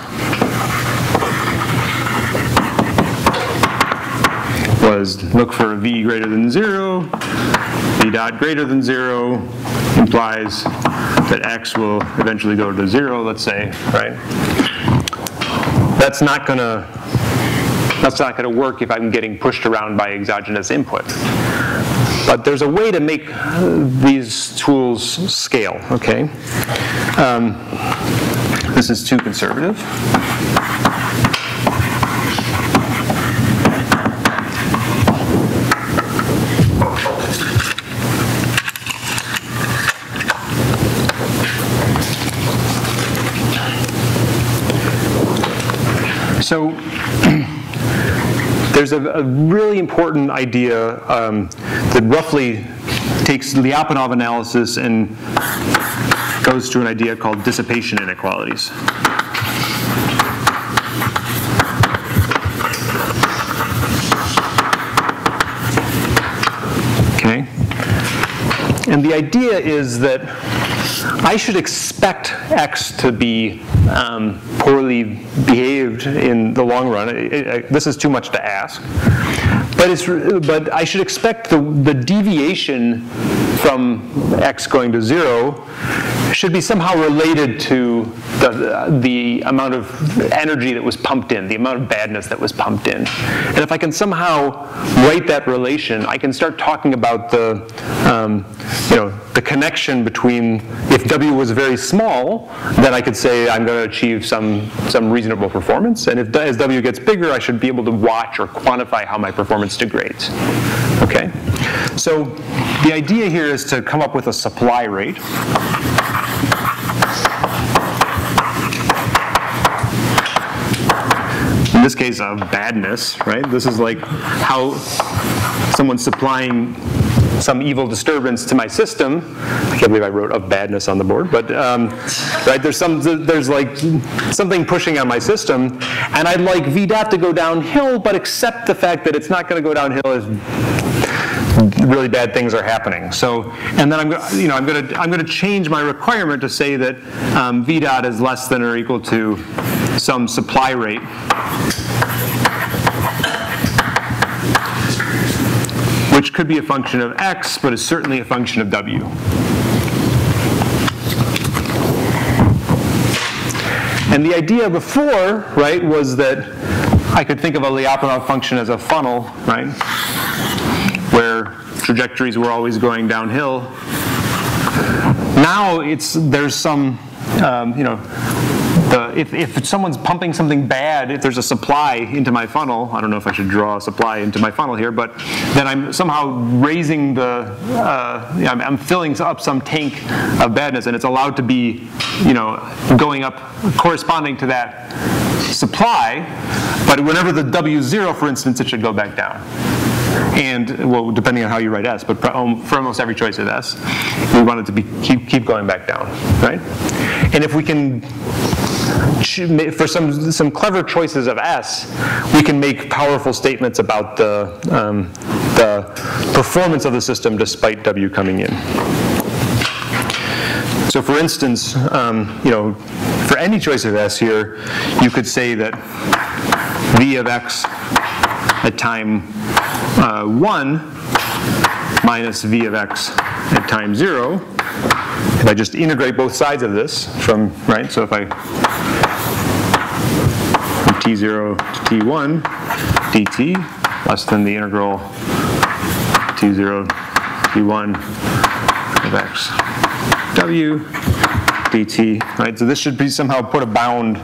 was look for a v greater than 0, v dot greater than 0 implies that x will eventually go to 0, let's say, right? That's not going to that's not going to work if I'm getting pushed around by exogenous input. But there's a way to make these tools scale, okay? Um, this is too conservative. So there's a, a, really important idea um, that roughly takes Lyapunov analysis and goes to an idea called dissipation inequalities. Okay? And the idea is that I should expect X to be um, poorly behaved in the long run. It, it, this is too much to ask. But, it's, but I should expect the, the deviation from X going to zero should be somehow related to the, the amount of energy that was pumped in, the amount of badness that was pumped in. And if I can somehow write that relation, I can start talking about the, um, you know, the connection between, if W was very small, then I could say I'm going to achieve some, some reasonable performance. And if as W gets bigger, I should be able to watch or quantify how my performance degrades. Okay? So the idea here is to come up with a supply rate. This case of badness, right? This is like how someone's supplying some evil disturbance to my system. I can't believe I wrote of badness on the board, but um, right there's some there's like something pushing on my system, and I'd like v dot to go downhill, but accept the fact that it's not going to go downhill if really bad things are happening. So, and then I'm going, you know, I'm going to I'm going to change my requirement to say that um, v dot is less than or equal to some supply rate which could be a function of x, but is certainly a function of w. And the idea before, right, was that I could think of a Lyapunov function as a funnel, right, trajectories were always going downhill. Now it's there's some, um, you know, the, if, if someone's pumping something bad, if there's a supply into my funnel, I don't know if I should draw a supply into my funnel here, but then I'm somehow raising the, uh, I'm, I'm, filling up some tank of badness and it's allowed to be, you know, going up corresponding to that supply, but whenever the W0, for instance, it should go back down and well, depending on how you write S, but um, for almost every choice of S, we want it to be keep keep going back down, right? And if we can for some, some clever choices of S, we can make powerful statements about the, um, the performance of the system despite W coming in. So for instance, um, you know, for any choice of S here, you could say that V of X at time uh, 1 minus V of X at time 0, if I just integrate both sides of this from, right, so if I, from t0 to t1, dt less than the integral t0 t1 of x w dt, right? So this should be somehow put a bound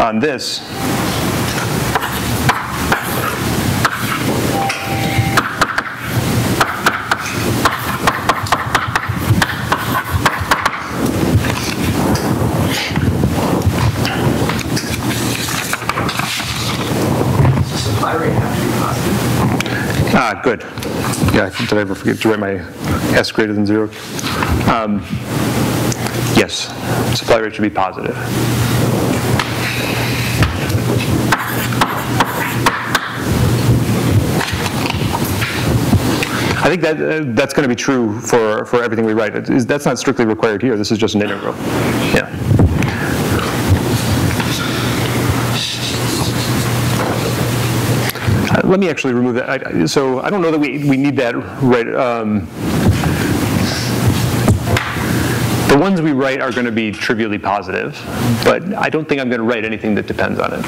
on this. Supply rate have to be positive. Ah, good. Yeah, did I ever forget to write my s greater than zero? Um, Yes, supply rate should be positive. I think that, uh, that's going to be true for, for everything we write. That's not strictly required here, this is just an integral. Yeah. Let me actually remove that. I- So I don't know that we, we need that right. um, The ones we write are going to be trivially positive, but I don't think I'm going to write anything that depends on it.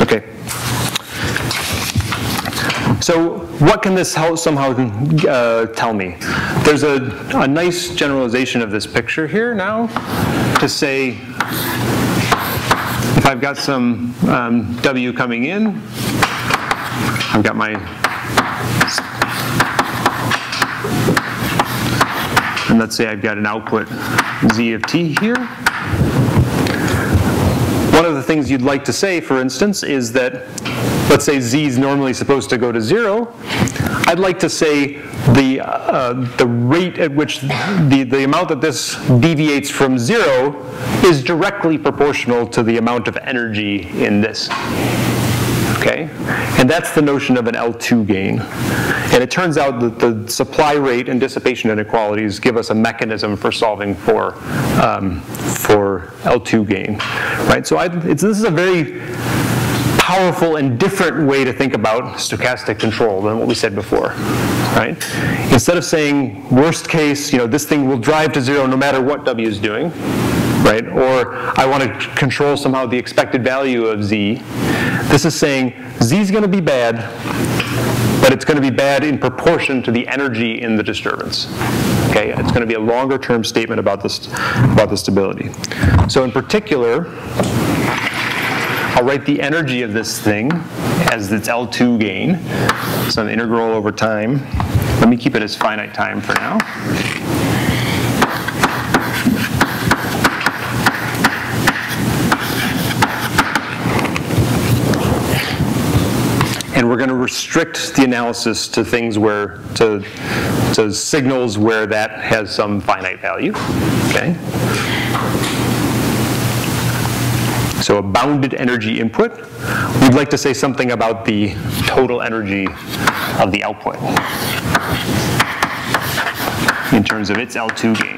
Okay. So what can this help somehow uh, tell me? There's a, a nice generalization of this picture here now to say I've got some um, W coming in, I've got my, and let's say I've got an output Z of t here. One of the things you'd like to say, for instance, is that, let's say Z is normally supposed to go to zero. I'd like to say the, uh, the rate at which the, the amount that this deviates from zero is directly proportional to the amount of energy in this. Okay? And that's the notion of an L2 gain. And it turns out that the supply rate and dissipation inequalities give us a mechanism for solving for, um, for L2 gain. Right? So I, it's, this is a very powerful and different way to think about stochastic control than what we said before, right? Instead of saying worst case, you know, this thing will drive to zero no matter what W is doing, right? Or I want to control somehow the expected value of Z. This is saying Z is going to be bad, but it's going to be bad in proportion to the energy in the disturbance. Okay, it's going to be a longer term statement about this about the stability. So in particular, I'll write the energy of this thing as its L2 gain. So an integral over time. Let me keep it as finite time for now. And we're going to restrict the analysis to things where, to, to signals where that has some finite value, okay? So a bounded energy input, we'd like to say something about the total energy of the output in terms of its L2 gain.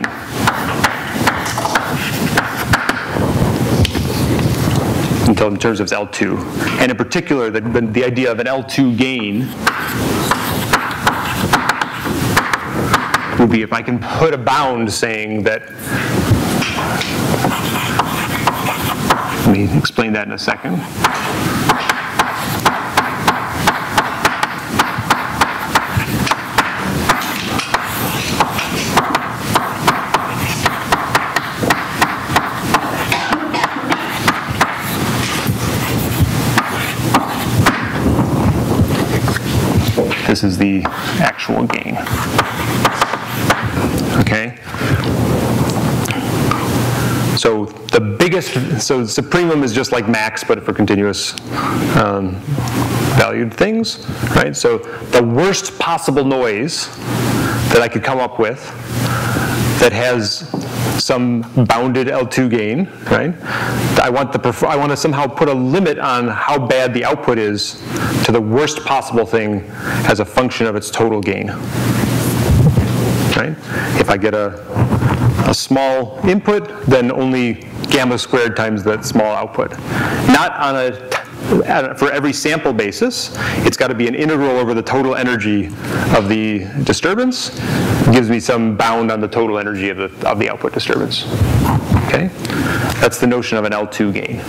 In terms of its L2. And in particular, the, the idea of an L2 gain would be if I can put a bound saying that Me explain that in a second. This is the actual gain. Okay? So so supremum is just like max, but for continuous um, valued things, right? So the worst possible noise that I could come up with that has some bounded L2 gain, right? I want the, I want to somehow put a limit on how bad the output is to the worst possible thing as a function of its total gain. Right? If I get a, a small input, then only gamma squared times that small output. Not on a for every sample basis, it's got to be an integral over the total energy of the disturbance. Gives me some bound on the total energy of the, of the output disturbance. Okay? That's the notion of an L2 gain.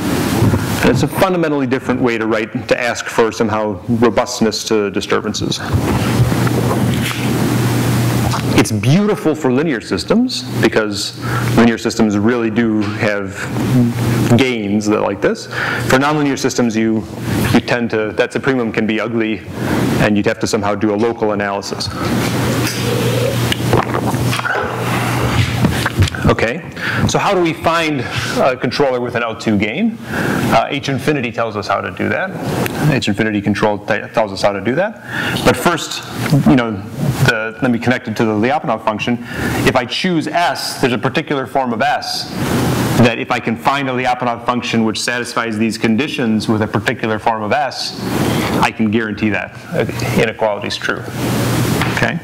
And it's a fundamentally different way to write, to ask for somehow robustness to disturbances. It's beautiful for linear systems because linear systems really do have gains that like this. For nonlinear systems, you you tend to that supremum can be ugly, and you'd have to somehow do a local analysis. Okay, so how do we find a controller with an L2 gain? Uh, H infinity tells us how to do that. H infinity control tells us how to do that. But first, you know, the, let me connect it to the Lyapunov function. If I choose S, there's a particular form of S that if I can find a Lyapunov function which satisfies these conditions with a particular form of S, I can guarantee that inequality is true. Okay?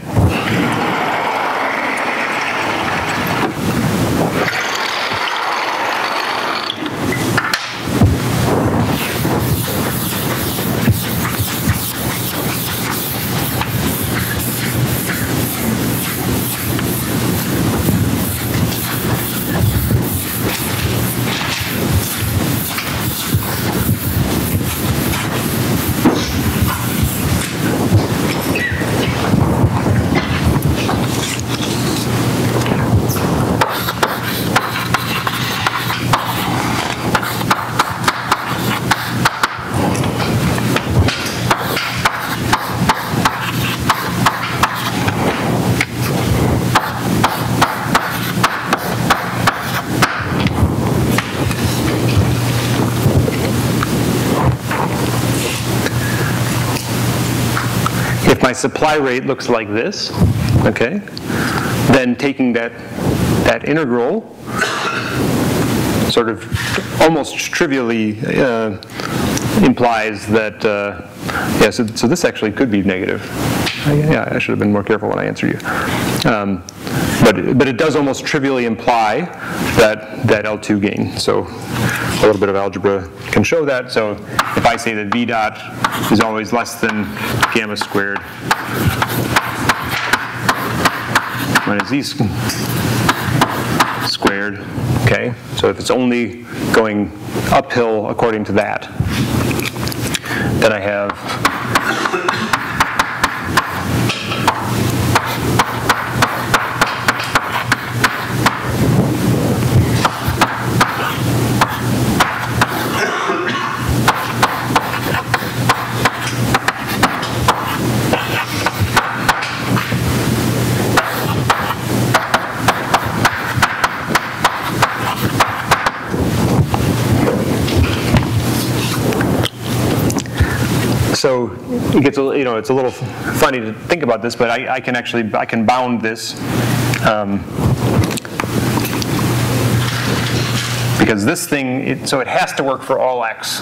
Supply rate looks like this, okay, then taking that, that integral sort of almost trivially uh, implies that, uh, yeah, so, so this actually could be negative. Yeah, I should have been more careful when I answer you. Um, But, but it does almost trivially imply that, that L2 gain. So a little bit of algebra can show that. So if I say that V dot is always less than gamma squared minus Z squared, okay? So if it's only going uphill according to that, then I have So it gets, a you know, it's a little funny to think about this, but I, I can actually, I can bound this. um, Because this thing, it- so it has to work for all x.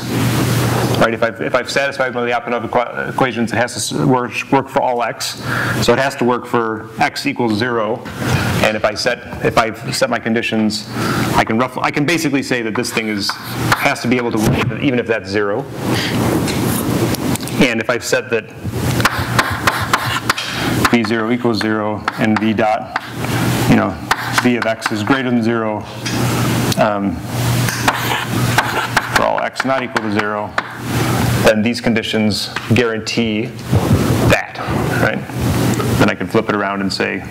Right, if I've, if I've satisfied one of the equa- equations, it has to work, work for all x. So it has to work for x equals zero. And if I set, if I've set my conditions, I can roughly, I can basically say that this thing is, has to be able to work even if that's zero. And if I've set that v0 equals 0 and v dot, you know, v of x is greater than 0 um, for all x not equal to 0, then these conditions guarantee that, right? Then I can flip it around and say,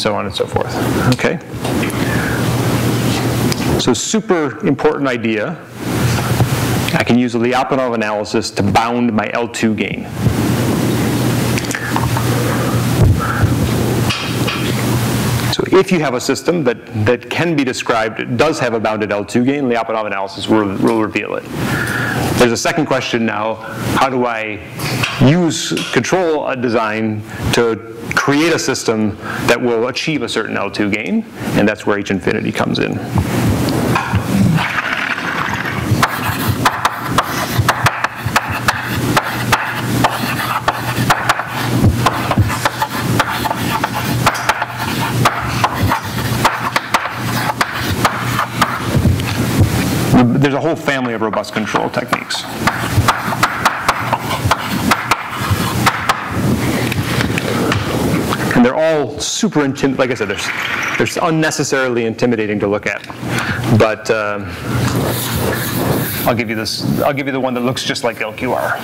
so on and so forth. Okay? So super important idea. I can use a Lyapunov analysis to bound my L2 gain. So if you have a system that, that can be described, does have a bounded L2 gain, Lyapunov analysis will, will reveal it. There's a second question now, how do I use control a design to create a system that will achieve a certain L2 gain? And that's where H infinity comes in. There's a whole family of robust control techniques. And they're all super intim, like I said, they're, they're unnecessarily intimidating to look at. But um, I'll give you this, I'll give you the one that looks just like LQR.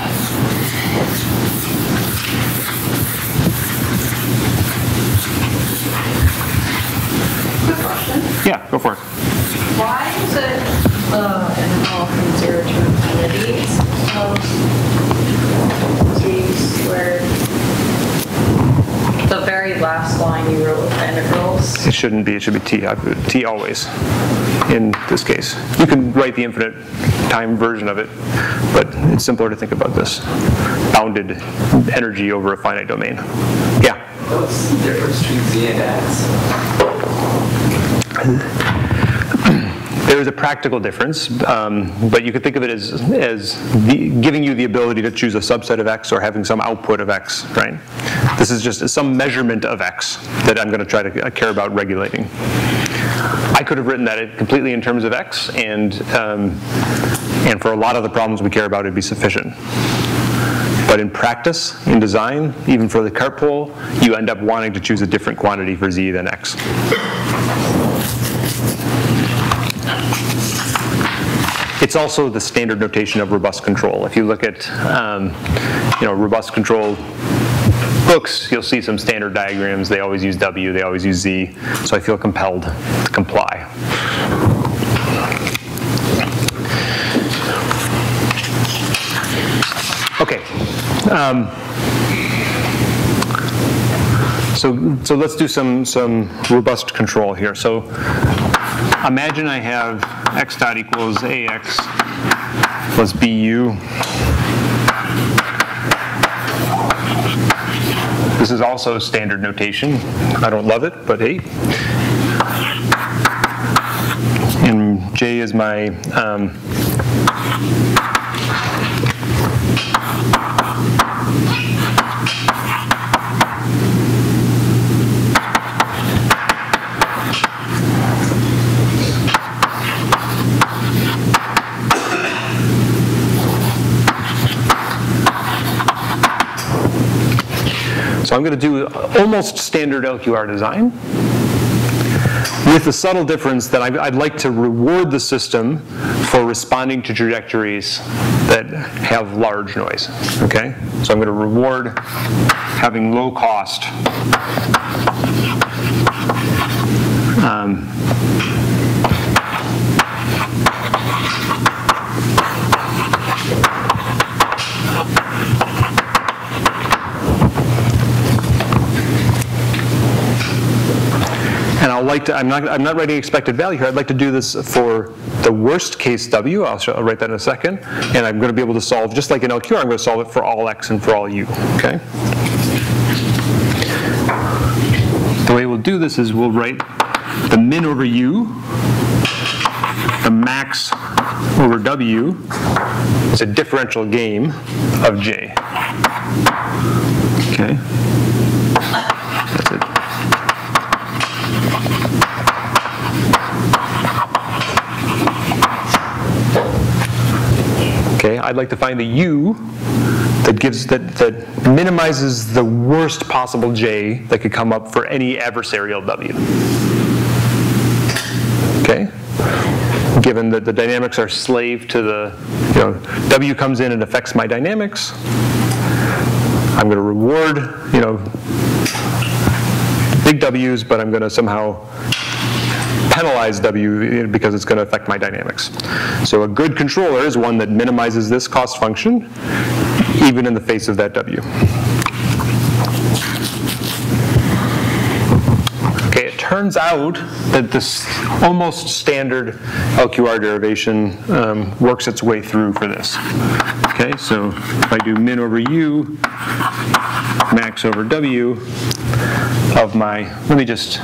Yeah, go for it. Why is it uh, interval from zero to infinity of t squared? The very last line you wrote with the integrals. It shouldn't be, it should be t, I put t always in this case. You can write the infinite time version of it, but it's simpler to think about this. Bounded energy over a finite domain. Yeah? What's the difference between z and x? There is a practical difference, um, but you could think of it as, as the, giving you the ability to choose a subset of x or having some output of x, right? This is just some measurement of x that I'm going to try to care about regulating. I could have written that completely in terms of x, and, um, and for a lot of the problems we care about, it'd be sufficient. But in practice, in design, even for the cart pole, you end up wanting to choose a different quantity for z than x. It's also the standard notation of robust control. If you look at, um, you know, robust control books, you'll see some standard diagrams. They always use W, they always use Z, so I feel compelled to comply. Okay. Um, so, so let's do some, some robust control here. So imagine I have x dot equals ax plus bu. This is also standard notation. I don't love it, but hey. And j is my um, I'm going to do almost standard LQR design with the subtle difference that I'd like to reward the system for responding to trajectories that have large noise, okay? So I'm going to reward having low cost um, like to, I'm not, I'm not writing expected value here. I'd like to do this for the worst case W. I'll, show, I'll write that in a second. And I'm going to be able to solve, just like in LQR, I'm going to solve it for all X and for all U, okay? The way we'll do this is we'll write the min over U, the max over W is a differential game of J. Okay? I'd like to find the U that gives that that minimizes the worst possible J that could come up for any adversarial W. Okay? Given that the dynamics are slave to the, you know, W comes in and affects my dynamics, I'm going to reward, you know, big W's, but I'm going to somehow penalize W because it's going to affect my dynamics. So a good controller is one that minimizes this cost function even in the face of that W. Okay, it turns out that this almost standard LQR derivation um, works its way through for this. Okay, so if I do min over u, max over w of my, let me just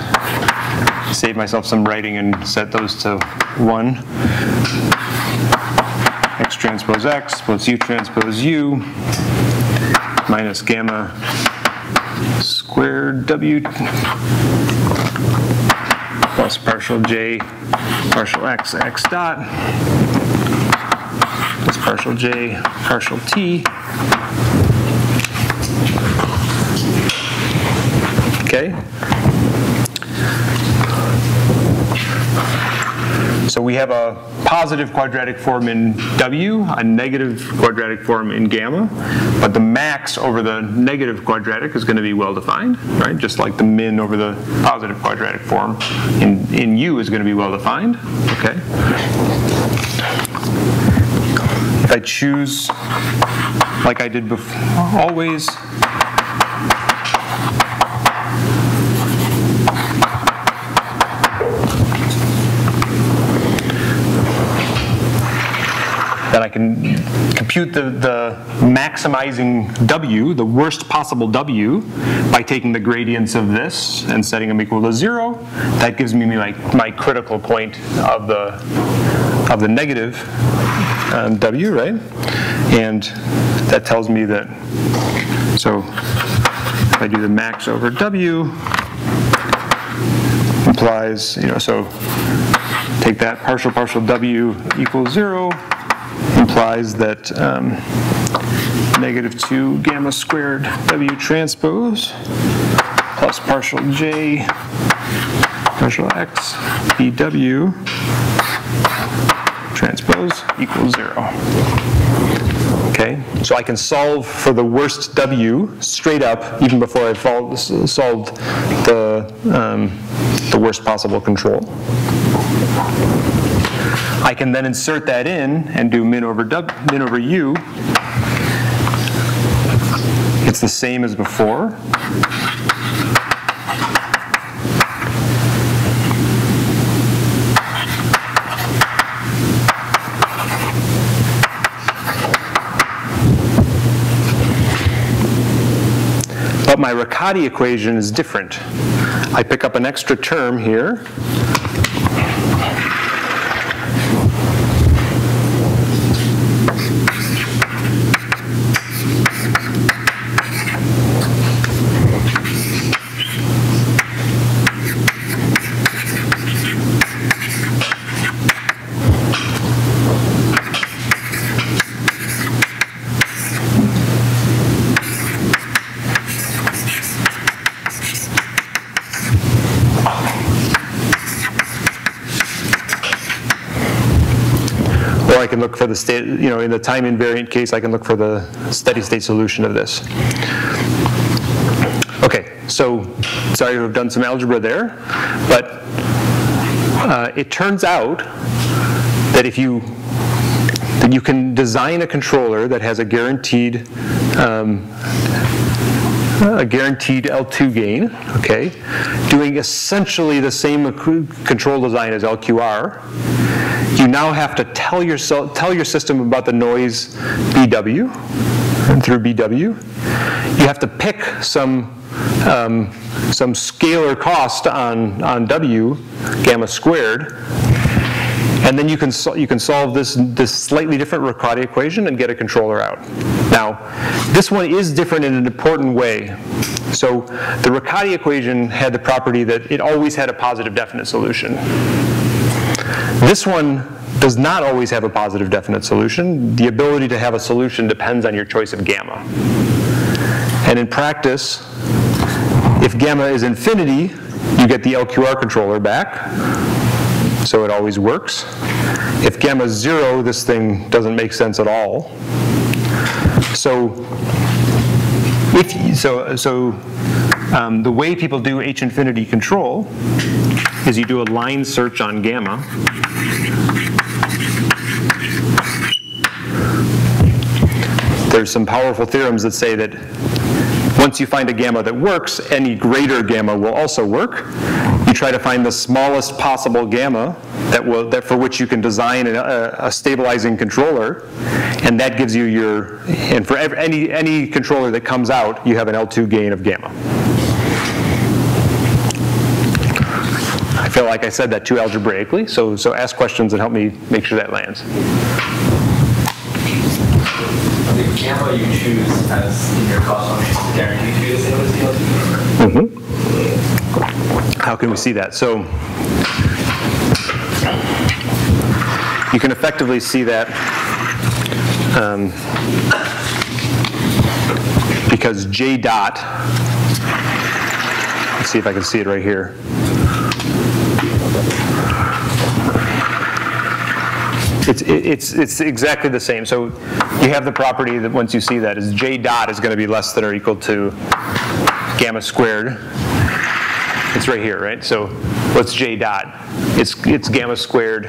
save myself some writing and set those to 1. x transpose x plus u transpose u minus gamma squared w plus partial j partial x x dot plus partial j partial t. Okay? So we have a positive quadratic form in W, a negative quadratic form in gamma, but the max over the negative quadratic is going to be well defined, right? Just like the min over the positive quadratic form in, in U is going to be well defined, okay? If I choose, like I did before, always, then I can compute the, the maximizing W, the worst possible W, by taking the gradients of this and setting them equal to zero. That gives me my, my critical point of the, of the negative um, W, right? And that tells me that, so if I do the max over W, implies, you know, so take that partial partial W equals zero, implies that um, negative 2 gamma squared W transpose plus partial J partial X BW transpose equals 0. Okay, so I can solve for the worst W straight up even before I've solved the, um, the worst possible control. I can then insert that in and do min over, w, min over u. It's the same as before. But my Riccati equation is different. I pick up an extra term here, look for the state, you know, in the time invariant case, I can look for the steady state solution of this. Okay, so sorry to have done some algebra there, but uh, it turns out that if you that you can design a controller that has a guaranteed um, a guaranteed L2 gain, okay, doing essentially the same control design as LQR, you now have to tell yourself, tell your system about the noise BW and through BW. You have to pick some um, some scalar cost on on W gamma squared, and then you can you can solve this this slightly different Riccati equation and get a controller out. Now, this one is different in an important way. So the Riccati equation had the property that it always had a positive definite solution. This one does not always have a positive definite solution. The ability to have a solution depends on your choice of gamma. And in practice, if gamma is infinity, you get the LQR controller back, so it always works. If gamma is zero, this thing doesn't make sense at all. So, if so, so um, the way people do H infinity control is you do a line search on gamma. There's some powerful theorems that say that once you find a gamma that works, any greater gamma will also work. You try to find the smallest possible gamma that will, that for which you can design a, a stabilizing controller, and that gives you your, and for ev- any, any controller that comes out, you have an L2 gain of gamma. Feel like I said that too algebraically, so, so ask questions and help me make sure that lands. The gamma you choose as in your cost function is guaranteed to be the same as the LTV? How can we see that? So you can effectively see that um, because J dot, let's see if I can see it right here. It's, it's, it's exactly the same. So you have the property that once you see that is J dot is going to be less than or equal to gamma squared it's right here, right? So what's J dot? It's, it's gamma squared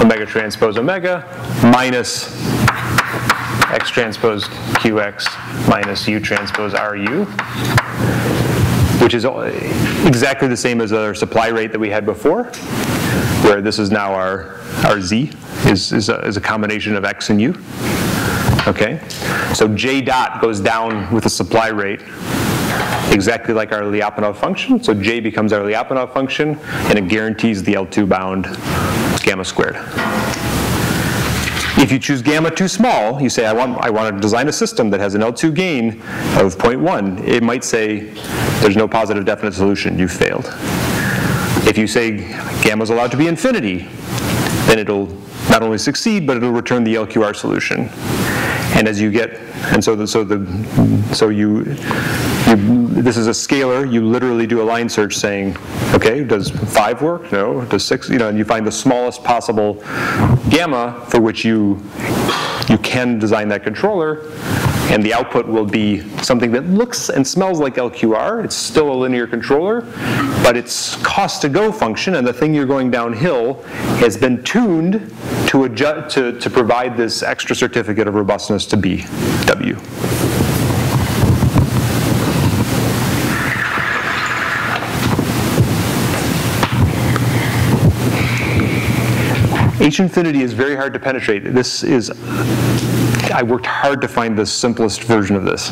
omega transpose omega minus x transpose qx minus u transpose ru, which is exactly the same as our supply rate that we had before, where this is now our, our z, is, is, a, is a combination of x and u. Okay? So J dot goes down with the supply rate exactly like our Lyapunov function. So J becomes our Lyapunov function, and it guarantees the L2 bound gamma squared. If you choose gamma too small, you say, I want, I want to design a system that has an L2 gain of 0.1, it might say, there's no positive definite solution, you failed. If you say gamma is allowed to be infinity, then it'll not only succeed, but it'll return the LQR solution. And as you get, and so the, so the, so you, you, this is a scalar, you literally do a line search saying, okay, does five work? No, does six, you know, and you find the smallest possible gamma for which you, you can design that controller, and the output will be something that looks and smells like LQR. It's still a linear controller, but its cost to go function and the thing you're going downhill has been tuned to, adjust, to, to provide this extra certificate of robustness to B, H infinity is very hard to penetrate. This is, I worked hard to find the simplest version of this.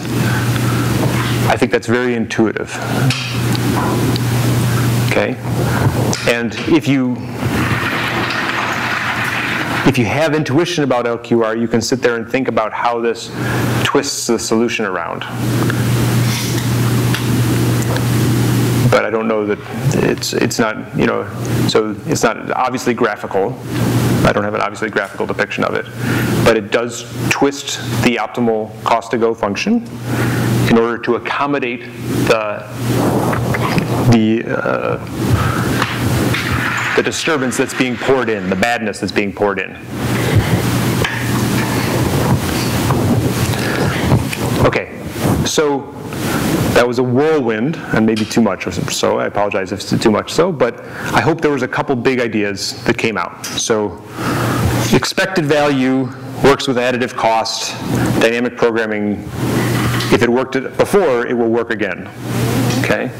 I think that's very intuitive. Okay? And if you, if you have intuition about LQR, you can sit there and think about how this twists the solution around. But I don't know that it's it's not you know so it's not obviously graphical. I don't have an obviously graphical depiction of it, but it does twist the optimal cost to go function in order to accommodate the the uh, the disturbance that's being poured in, the badness that's being poured in. Okay, so that was a whirlwind, and maybe too much or so. I apologize if it's too much so, but I hope there was a couple big ideas that came out. So expected value works with additive cost. Dynamic programming, if it worked before, it will work again. Okay?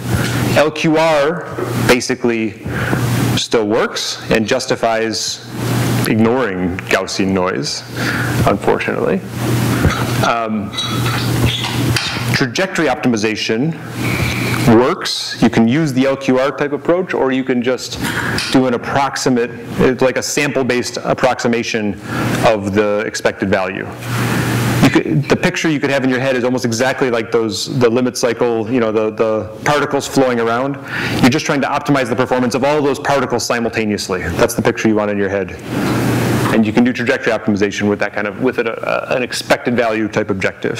LQR basically still works and justifies ignoring Gaussian noise, unfortunately. Um, trajectory optimization works. You can use the LQR type approach, or you can just do an approximate, like a sample-based approximation of the expected value. Could, the picture you could have in your head is almost exactly like those, the limit cycle, you know, the, the particles flowing around. You're just trying to optimize the performance of all those particles simultaneously. That's the picture you want in your head. And you can do trajectory optimization with that kind of, with it, a, an expected value type objective.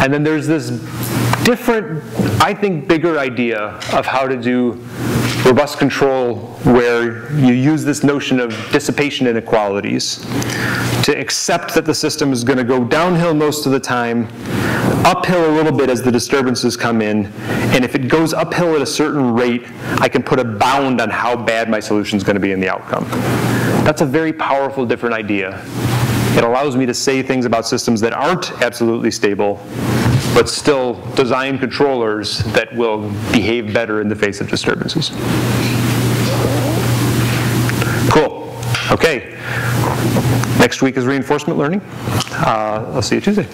And then there's this different, I think, bigger idea of how to do robust control where you use this notion of dissipation inequalities to accept that the system is going to go downhill most of the time, uphill a little bit as the disturbances come in, and if it goes uphill at a certain rate, I can put a bound on how bad my solution is going to be in the outcome. That's a very powerful different idea It allows me to say things about systems that aren't absolutely stable, but still design controllers that will behave better in the face of disturbances. Cool. Okay. Next week is reinforcement learning. Uh, I'll see you Tuesday.